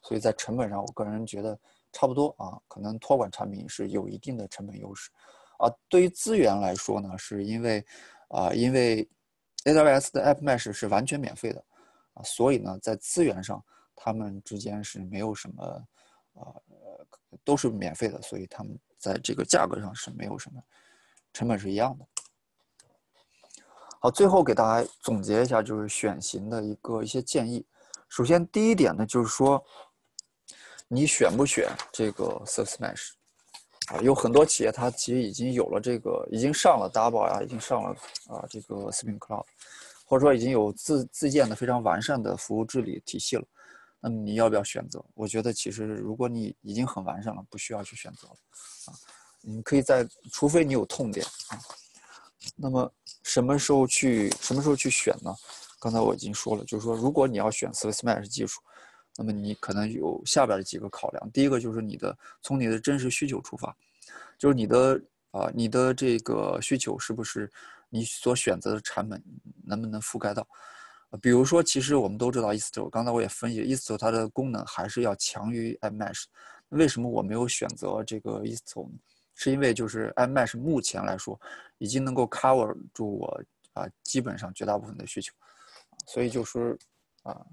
所以在成本上，我个人觉得差不多啊，可能托管产品是有一定的成本优势，啊，对于资源来说呢，是因为啊，因为。AWS 的 AppMesh 是完全免费的，啊，所以呢，在资源上，他们之间是没有什么，呃，都是免费的，所以他们在这个价格上是没有什么成本是一样的。好，最后给大家总结一下，就是选型的一个一些建议。首先，第一点呢，就是说，你选不选这个 Service Mesh？啊，有很多企业它其实已经有了这个，已经上了 Double 呀，已经上了啊这个 Spring Cloud，或者说已经有自自建的非常完善的服务治理体系了。那么你要不要选择？我觉得其实如果你已经很完善了，不需要去选择了啊。你可以在，除非你有痛点啊。那么什么时候去什么时候去选呢？刚才我已经说了，就是说如果你要选 Service Mesh 技术。那么你可能有下边的几个考量，第一个就是你的从你的真实需求出发，就是你的啊你的这个需求是不是你所选择的产品能不能覆盖到？比如说，其实我们都知道 Istio，刚才我也分析，Istio 它的功能还是要强于 iMesh。为什么我没有选择这个 Istio 呢？是因为就是 iMesh 目前来说已经能够 cover 住我啊基本上绝大部分的需求，所以就是啊。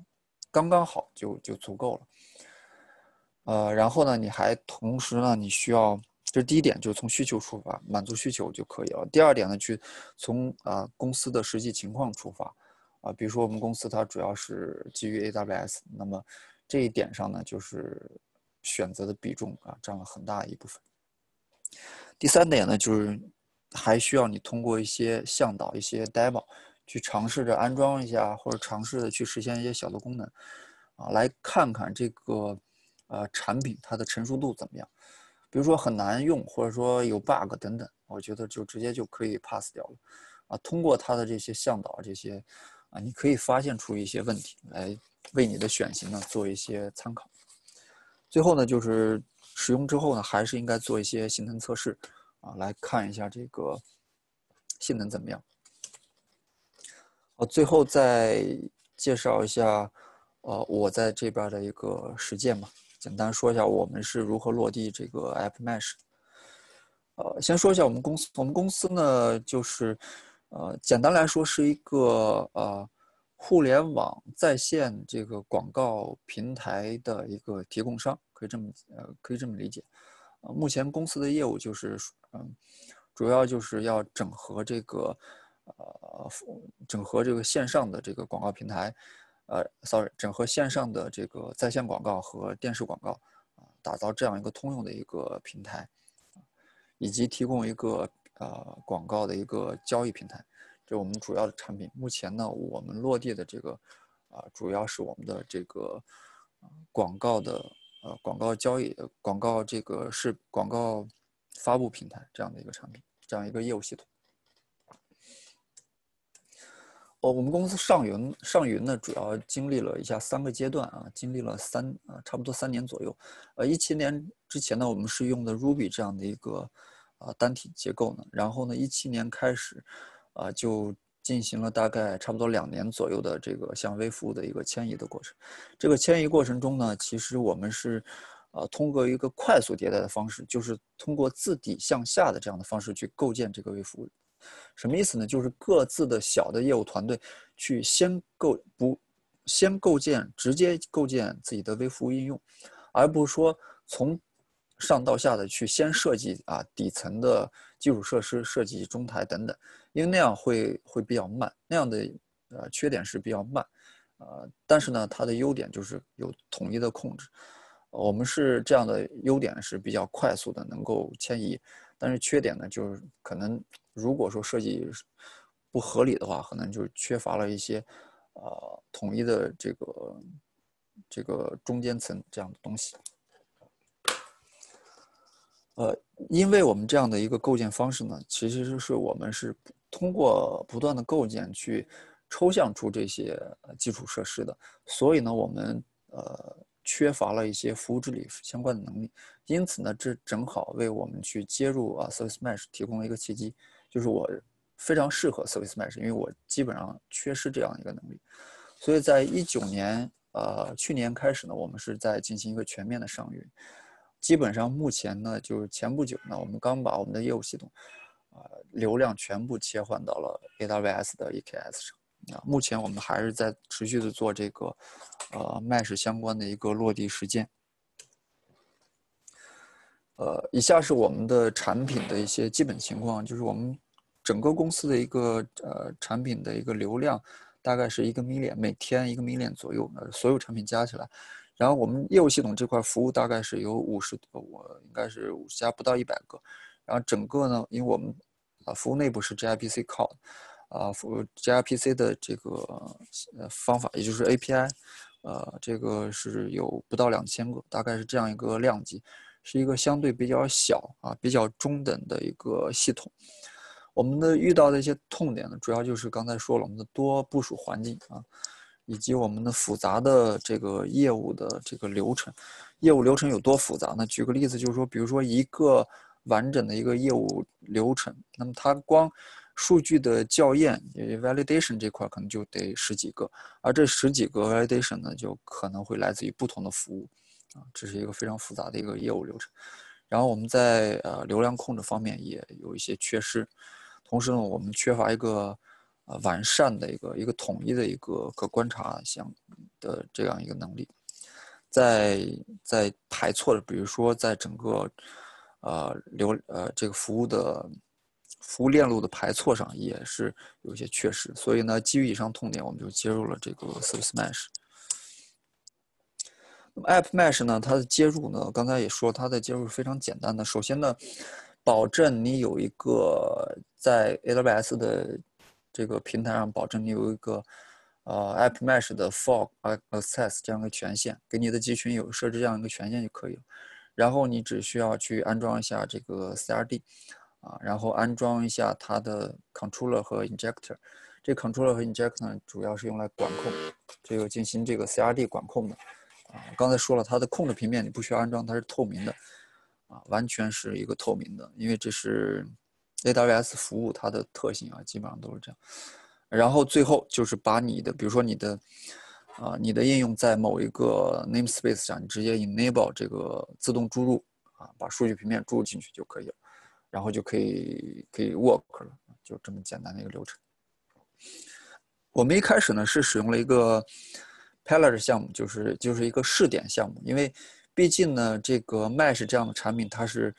刚刚好就就足够了，呃，然后呢，你还同时呢，你需要，这第一点，就是从需求出发，满足需求就可以了。第二点呢，去从啊公司的实际情况出发，啊，比如说我们公司它主要是基于 AWS，那么这一点上呢，就是选择的比重啊占了很大一部分。第三点呢，就是还需要你通过一些向导、一些 demo。去尝试着安装一下，或者尝试的去实现一些小的功能，啊，来看看这个呃产品它的成熟度怎么样。比如说很难用，或者说有 bug 等等，我觉得就直接就可以 pass 掉了。啊，通过它的这些向导这些，啊，你可以发现出一些问题来，为你的选型呢做一些参考。最后呢，就是使用之后呢，还是应该做一些性能测试，啊，来看一下这个性能怎么样。我最后再介绍一下，呃，我在这边的一个实践吧。简单说一下我们是如何落地这个 AppMesh。呃，先说一下我们公司，我们公司呢，就是，呃，简单来说是一个呃互联网在线这个广告平台的一个提供商，可以这么呃可以这么理解。目前公司的业务就是，嗯，主要就是要整合这个。呃，整合这个线上的这个广告平台，呃，sorry，整合线上的这个在线广告和电视广告，啊，打造这样一个通用的一个平台，以及提供一个呃广告的一个交易平台，这是我们主要的产品。目前呢，我们落地的这个啊，主要是我们的这个广告的呃广告交易、广告这个是广告发布平台这样的一个产品，这样一个业务系统。哦，我们公司上云上云呢，主要经历了一下三个阶段啊，经历了三啊，差不多三年左右。呃，一七年之前呢，我们是用的 Ruby 这样的一个啊单体结构呢，然后呢，一七年开始啊，就进行了大概差不多两年左右的这个向微服务的一个迁移的过程。这个迁移过程中呢，其实我们是呃通过一个快速迭代的方式，就是通过自底向下的这样的方式去构建这个微服务。什么意思呢？就是各自的小的业务团队去先构不先构建，直接构建自己的微服务应用，而不是说从上到下的去先设计啊底层的基础设施，设计中台等等，因为那样会会比较慢，那样的呃缺点是比较慢，呃，但是呢，它的优点就是有统一的控制，我们是这样的优点是比较快速的能够迁移。但是缺点呢，就是可能如果说设计不合理的话，可能就缺乏了一些呃统一的这个这个中间层这样的东西。呃，因为我们这样的一个构建方式呢，其实是我们是通过不断的构建去抽象出这些基础设施的，所以呢，我们呃。缺乏了一些服务治理相关的能力，因此呢，这正好为我们去接入啊 Service Mesh 提供了一个契机，就是我非常适合 Service Mesh，因为我基本上缺失这样一个能力，所以在一九年呃去年开始呢，我们是在进行一个全面的上云，基本上目前呢，就是前不久呢，我们刚把我们的业务系统啊流量全部切换到了 AWS 的 EKS 上。啊，目前我们还是在持续的做这个，呃，Mesh 相关的一个落地实践。呃，以下是我们的产品的一些基本情况，就是我们整个公司的一个呃产品的一个流量大概是一个 million，每天一个 million 左右，呃，所有产品加起来。然后我们业务系统这块服务大概是有五十多，我应该是五十家不到一百个。然后整个呢，因为我们啊服务内部是 GIPC 靠的。啊，服 gRPC 的这个呃方法，也就是 API，呃，这个是有不到两千个，大概是这样一个量级，是一个相对比较小啊、比较中等的一个系统。我们的遇到的一些痛点呢，主要就是刚才说了，我们的多部署环境啊，以及我们的复杂的这个业务的这个流程。业务流程有多复杂呢？举个例子，就是说，比如说一个完整的一个业务流程，那么它光数据的校验，validation 这块可能就得十几个，而这十几个 validation 呢，就可能会来自于不同的服务，啊，这是一个非常复杂的一个业务流程。然后我们在呃流量控制方面也有一些缺失，同时呢，我们缺乏一个呃完善的一个一个统一的一个可观察相的这样一个能力，在在排错的，比如说在整个呃流呃这个服务的。服务链路的排错上也是有些缺失，所以呢，基于以上痛点，我们就接入了这个 Service Mesh。那么 App Mesh 呢，它的接入呢，刚才也说，它的接入是非常简单的。首先呢，保证你有一个在 AWS 的这个平台上，保证你有一个呃 App Mesh 的 For Access 这样的权限，给你的集群有设置这样一个权限就可以了。然后你只需要去安装一下这个 CRD。啊，然后安装一下它的 controller 和 injector，这 controller 和 injector 主要是用来管控这个进行这个 CRD 管控的。啊，刚才说了，它的控制平面你不需要安装，它是透明的，啊，完全是一个透明的，因为这是 AWS 服务它的特性啊，基本上都是这样。然后最后就是把你的，比如说你的，啊，你的应用在某一个 namespace 上，你直接 enable 这个自动注入，啊，把数据平面注入进去就可以了。然后就可以可以 work 了，就这么简单的一个流程。我们一开始呢是使用了一个 pilot 项目，就是就是一个试点项目，因为毕竟呢这个 Mesh 这样的产品，它是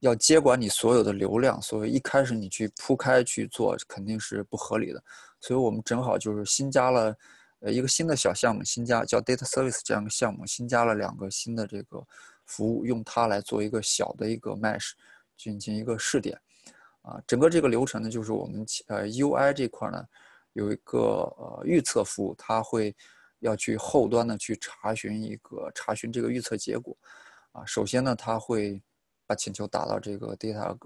要接管你所有的流量，所以一开始你去铺开去做肯定是不合理的。所以我们正好就是新加了呃一个新的小项目，新加叫 Data Service 这样的项目，新加了两个新的这个服务，用它来做一个小的一个 Mesh。进行一个试点，啊，整个这个流程呢，就是我们呃 UI 这块呢有一个呃预测服务，它会要去后端呢去查询一个查询这个预测结果，啊，首先呢，它会把请求打到这个 data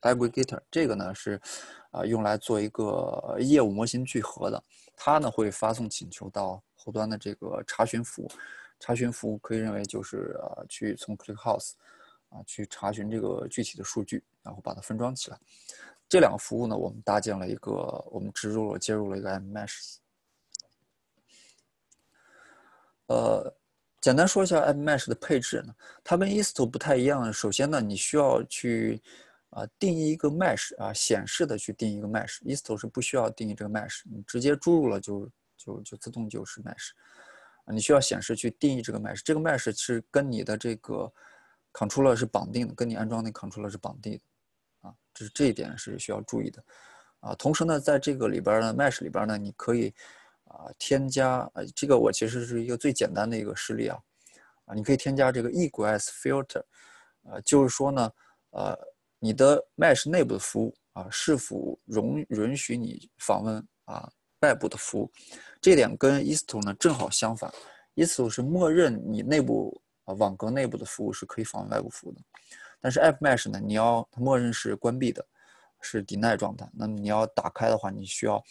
aggregator，这个呢是啊用来做一个业务模型聚合的，它呢会发送请求到后端的这个查询服务，查询服务可以认为就是呃去从 ClickHouse。啊，去查询这个具体的数据，然后把它分装起来。这两个服务呢，我们搭建了一个，我们植入了接入了一个 M Mesh。呃，简单说一下 M Mesh 的配置呢，它跟 Easto 不太一样。首先呢，你需要去啊定义一个 Mesh 啊，显示的去定义一个 Mesh。Easto 是不需要定义这个 Mesh，你直接注入了就就就自动就是 Mesh。你需要显示去定义这个 Mesh，这个 Mesh 是跟你的这个。Controller 是绑定的，跟你安装那 Controller 是绑定的，啊，这是这一点是需要注意的，啊，同时呢，在这个里边呢，Mesh 里边呢，你可以啊添加，呃，这个我其实是一个最简单的一个示例啊，啊，你可以添加这个 Egress Filter，呃，就是说呢，呃，你的 Mesh 内部的服务啊，是否容允许你访问啊外部的服务，这点跟 e s t o 呢正好相反 e s t o 是默认你内部。网格内部的服务是可以访问外部服务的，但是 App Mesh 呢，你要默认是关闭的，是 deny 状态。那么你要打开的话，你需要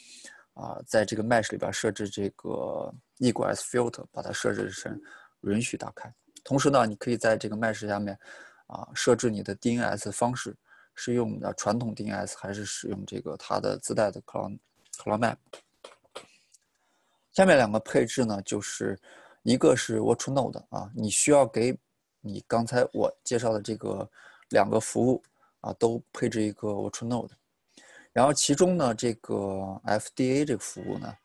啊，在这个 Mesh 里边设置这个 Egress Filter，把它设置成允许打开。同时呢，你可以在这个 Mesh 下面啊，设置你的 DNS 方式，是用的传统 DNS 还是使用这个它的自带的 Cloud Cloud Map。下面两个配置呢，就是。一个是 Watch Node 啊，你需要给你刚才我介绍的这个两个服务啊，都配置一个 Watch Node。然后其中呢，这个 FDA 这个服务呢，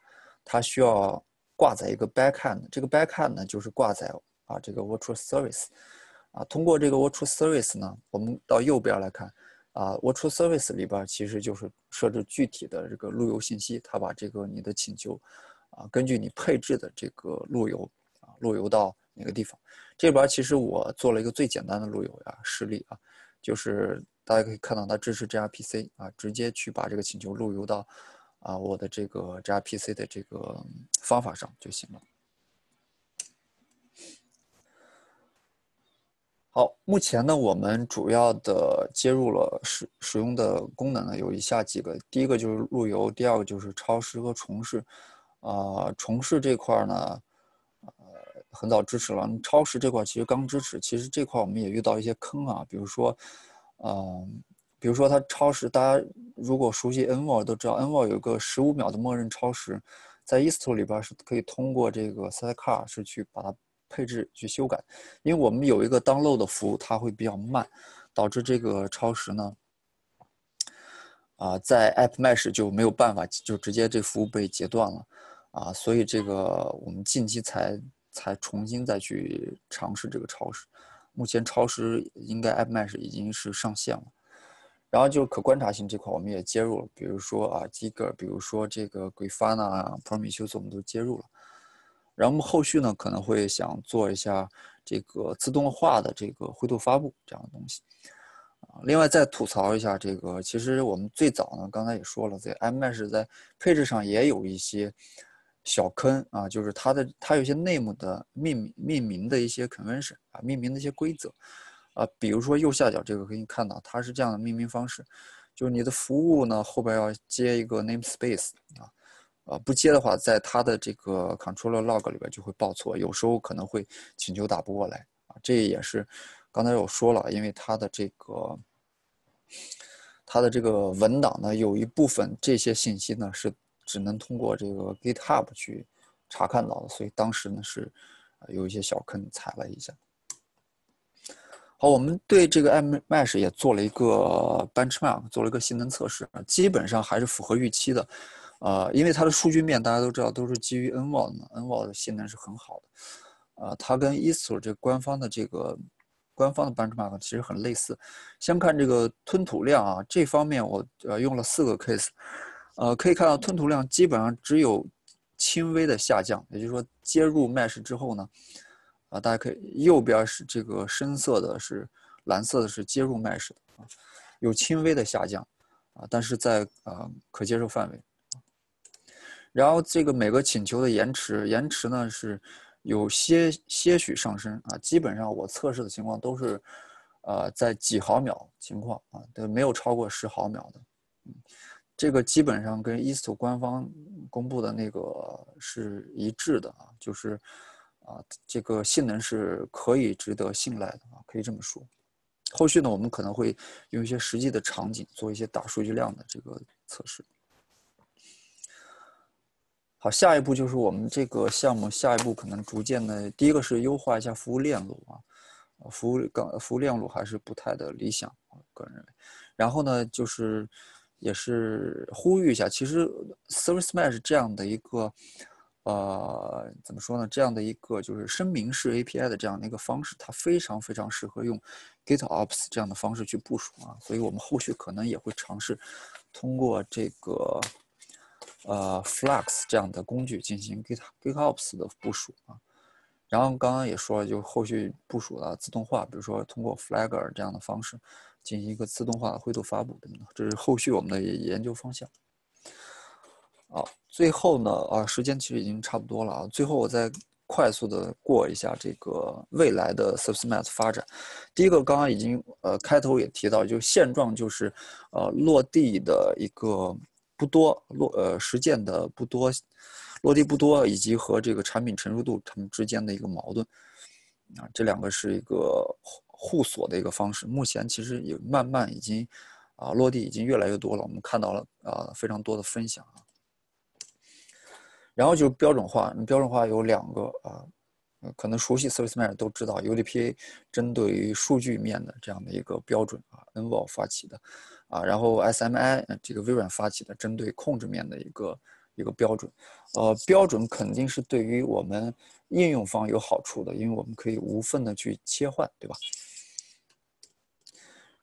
它需要挂载一个 Backend，这个 Backend 呢就是挂载啊这个 Watch Service 啊。通过这个 Watch Service 呢，我们到右边来看啊，Watch Service 里边其实就是设置具体的这个路由信息，它把这个你的请求啊，根据你配置的这个路由。路由到哪个地方？这边其实我做了一个最简单的路由呀示例啊，就是大家可以看到它支持 gRPC 啊，直接去把这个请求路由到啊我的这个 gRPC 的这个方法上就行了。好，目前呢我们主要的接入了使使用的功能呢有以下几个，第一个就是路由，第二个就是超时和重试。啊，重试这块呢。很早支持了，超时这块其实刚支持，其实这块我们也遇到一些坑啊，比如说，嗯，比如说它超时，大家如果熟悉 Nvo 都知道，Nvo 有个十五秒的默认超时，在 Easto 里边是可以通过这个 Sidecar 是去把它配置去修改，因为我们有一个 Download 的服务，它会比较慢，导致这个超时呢，啊，在 App Mesh 就没有办法，就直接这服务被截断了，啊，所以这个我们近期才。才重新再去尝试这个超时，目前超时应该 AppMesh 已经是上线了，然后就可观察性这块我们也接入了，比如说啊 g i g e r 比如说这个 Grafana、Prometheus 我们都接入了，然后我们后续呢可能会想做一下这个自动化的这个灰度发布这样的东西，啊，另外再吐槽一下这个，其实我们最早呢刚才也说了，在 AppMesh 在配置上也有一些。小坑啊，就是它的它有些 name 的命名命名的一些 convention 啊，命名的一些规则啊，比如说右下角这个可以看到，它是这样的命名方式，就是你的服务呢后边要接一个 namespace 啊，啊不接的话，在它的这个 controller log 里边就会报错，有时候可能会请求打不过来啊，这也是刚才我说了，因为它的这个它的这个文档呢有一部分这些信息呢是。只能通过这个 GitHub 去查看到的，所以当时呢是有一些小坑踩了一下。好，我们对这个 M Mesh 也做了一个 benchmark，做了一个性能测试，基本上还是符合预期的。呃，因为它的数据面大家都知道都是基于 Nvo 的，Nvo 的性能是很好的。呃，它跟 Easter 这官方的这个官方的 benchmark 其实很类似。先看这个吞吐量啊，这方面我呃用了四个 case。呃，可以看到吞吐量基本上只有轻微的下降，也就是说接入 Mesh 之后呢，啊，大家可以右边是这个深色的，是蓝色的，是接入 Mesh 的啊，有轻微的下降，啊，但是在啊可接受范围。然后这个每个请求的延迟，延迟呢是有些些许上升啊，基本上我测试的情况都是，呃，在几毫秒情况啊，都没有超过十毫秒的。嗯，这个基本上跟 e s t 官方公布的那个是一致的啊，就是啊，这个性能是可以值得信赖的啊，可以这么说。后续呢，我们可能会用一些实际的场景做一些大数据量的这个测试。好，下一步就是我们这个项目，下一步可能逐渐的，第一个是优化一下服务链路啊，服务刚服务链路还是不太的理想，个人认为。然后呢，就是也是呼吁一下，其实 Service Mesh 这样的一个，呃，怎么说呢？这样的一个就是声明式 API 的这样的一个方式，它非常非常适合用 GitOps 这样的方式去部署啊，所以我们后续可能也会尝试通过这个。呃，Flux 这样的工具进行 Git GitOps 的部署啊，然后刚刚也说了，就后续部署的自动化，比如说通过 Flagger 这样的方式进行一个自动化的灰度发布等等，这是后续我们的研究方向。好，最后呢，啊，时间其实已经差不多了啊，最后我再快速的过一下这个未来的 Subsems 发展。第一个，刚刚已经呃开头也提到，就现状就是呃落地的一个。不多落呃实践的不多，落地不多，以及和这个产品成熟度它们之间的一个矛盾，啊，这两个是一个互锁的一个方式。目前其实也慢慢已经啊落地已经越来越多了，我们看到了啊非常多的分享啊。然后就是标准化，标准化有两个啊，可能熟悉 Service Mesh 都知道，UDP 针对于数据面的这样的一个标准啊 n v o 发起的。啊，然后 SMI 这个微软发起的针对控制面的一个一个标准，呃，标准肯定是对于我们应用方有好处的，因为我们可以无缝的去切换，对吧？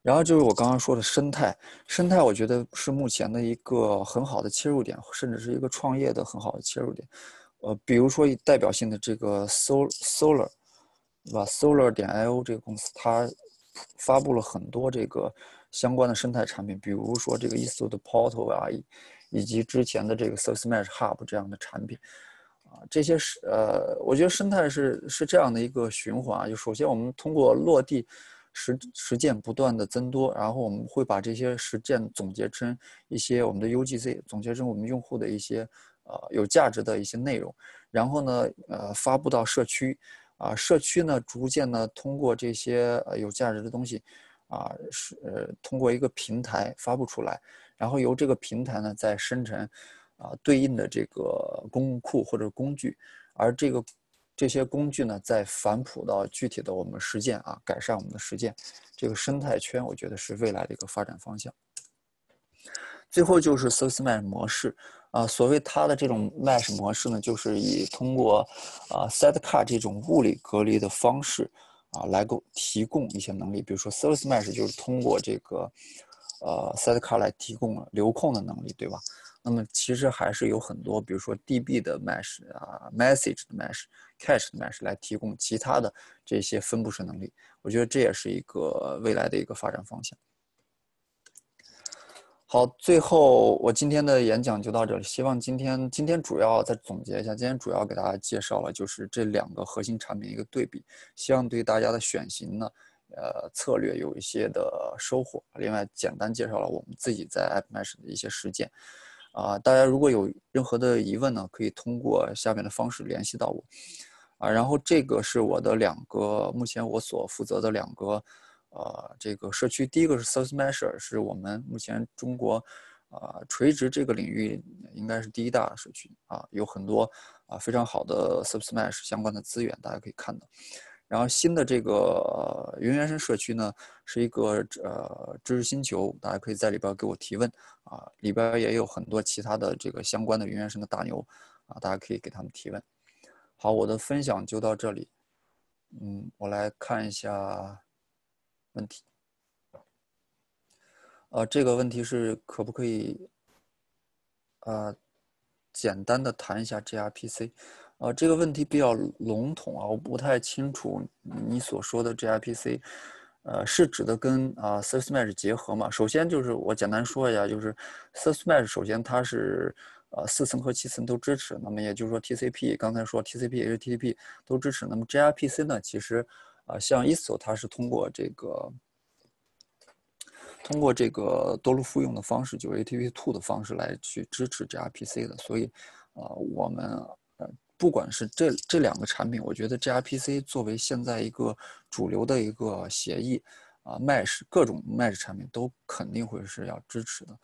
然后就是我刚刚说的生态，生态我觉得是目前的一个很好的切入点，甚至是一个创业的很好的切入点。呃，比如说代表性的这个 Sol Solar，对吧？Solar 点 io 这个公司，它发布了很多这个。相关的生态产品，比如说这个 e s o 的 Portal 啊，以及之前的这个 Service Mesh Hub 这样的产品，啊，这些是呃，我觉得生态是是这样的一个循环。就首先我们通过落地实实践不断的增多，然后我们会把这些实践总结成一些我们的 UGC，总结成我们用户的一些呃有价值的一些内容，然后呢呃发布到社区，啊，社区呢逐渐呢通过这些有价值的东西。啊，是呃，通过一个平台发布出来，然后由这个平台呢再生成啊对应的这个公共库或者工具，而这个这些工具呢再反哺到具体的我们实践啊，改善我们的实践，这个生态圈我觉得是未来的一个发展方向。最后就是 Service Mesh 模式啊，所谓它的这种 Mesh 模式呢，就是以通过啊 Sidecar 这种物理隔离的方式。啊，来够提供一些能力，比如说 Service Mesh 就是通过这个呃 Sidecar 来提供流控的能力，对吧？那么其实还是有很多，比如说 DB 的 Mesh 啊，Message 的 Mesh、Cache 的 Mesh 来提供其他的这些分布式能力。我觉得这也是一个未来的一个发展方向。好，最后我今天的演讲就到这里。希望今天今天主要再总结一下，今天主要给大家介绍了就是这两个核心产品一个对比，希望对大家的选型呢，呃，策略有一些的收获。另外，简单介绍了我们自己在 AppMesh 的一些实践。啊，大家如果有任何的疑问呢，可以通过下面的方式联系到我。啊，然后这个是我的两个目前我所负责的两个。呃，这个社区第一个是 Service Mesh，是我们目前中国，呃，垂直这个领域应该是第一大社区啊，有很多啊非常好的 Service Mesh 相关的资源，大家可以看到。然后新的这个云原生社区呢，是一个呃知识星球，大家可以在里边给我提问啊，里边也有很多其他的这个相关的云原生的大牛啊，大家可以给他们提问。好，我的分享就到这里。嗯，我来看一下。问题，呃，这个问题是可不可以，呃，简单的谈一下 gRPC，呃，这个问题比较笼统啊，我不太清楚你所说的 gRPC，呃，是指的跟啊 Service Mesh 结合嘛？首先就是我简单说一下，就是 Service Mesh 首先它是呃四层和七层都支持，那么也就是说 TCP 刚才说 TCP、HTTP 都支持，那么 gRPC 呢，其实啊像 i s o 它是通过这个通过这个多路复用的方式，就是 ATP2 的方式来去支持 gRPC 的，所以啊我们。不管是这这两个产品，我觉得 gRPC 作为现在一个主流的一个协议，啊，Mesh 各种 Mesh 产品都肯定会是要支持的。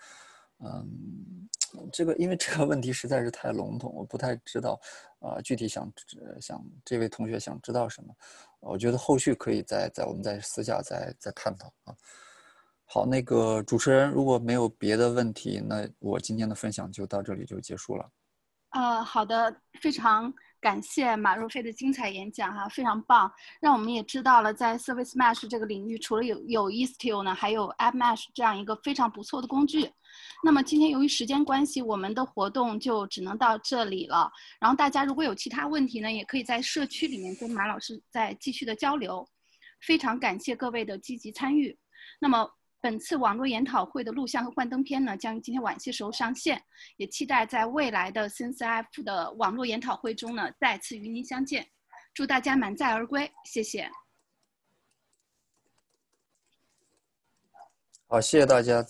嗯，这个因为这个问题实在是太笼统，我不太知道啊，具体想想这位同学想知道什么，我觉得后续可以再再我们再私下再再探讨啊。好，那个主持人如果没有别的问题，那我今天的分享就到这里就结束了。呃，好的，非常感谢马若飞的精彩演讲哈，非常棒，让我们也知道了在 Service Mesh 这个领域，除了有有 Istio 呢，还有 App Mesh 这样一个非常不错的工具。那么今天由于时间关系，我们的活动就只能到这里了。然后大家如果有其他问题呢，也可以在社区里面跟马老师再继续的交流。非常感谢各位的积极参与。那么。本次网络研讨会的录像和幻灯片呢，将于今天晚些时候上线，也期待在未来的 CNCF 的网络研讨会中呢，再次与您相见。祝大家满载而归，谢谢。好，谢谢大家。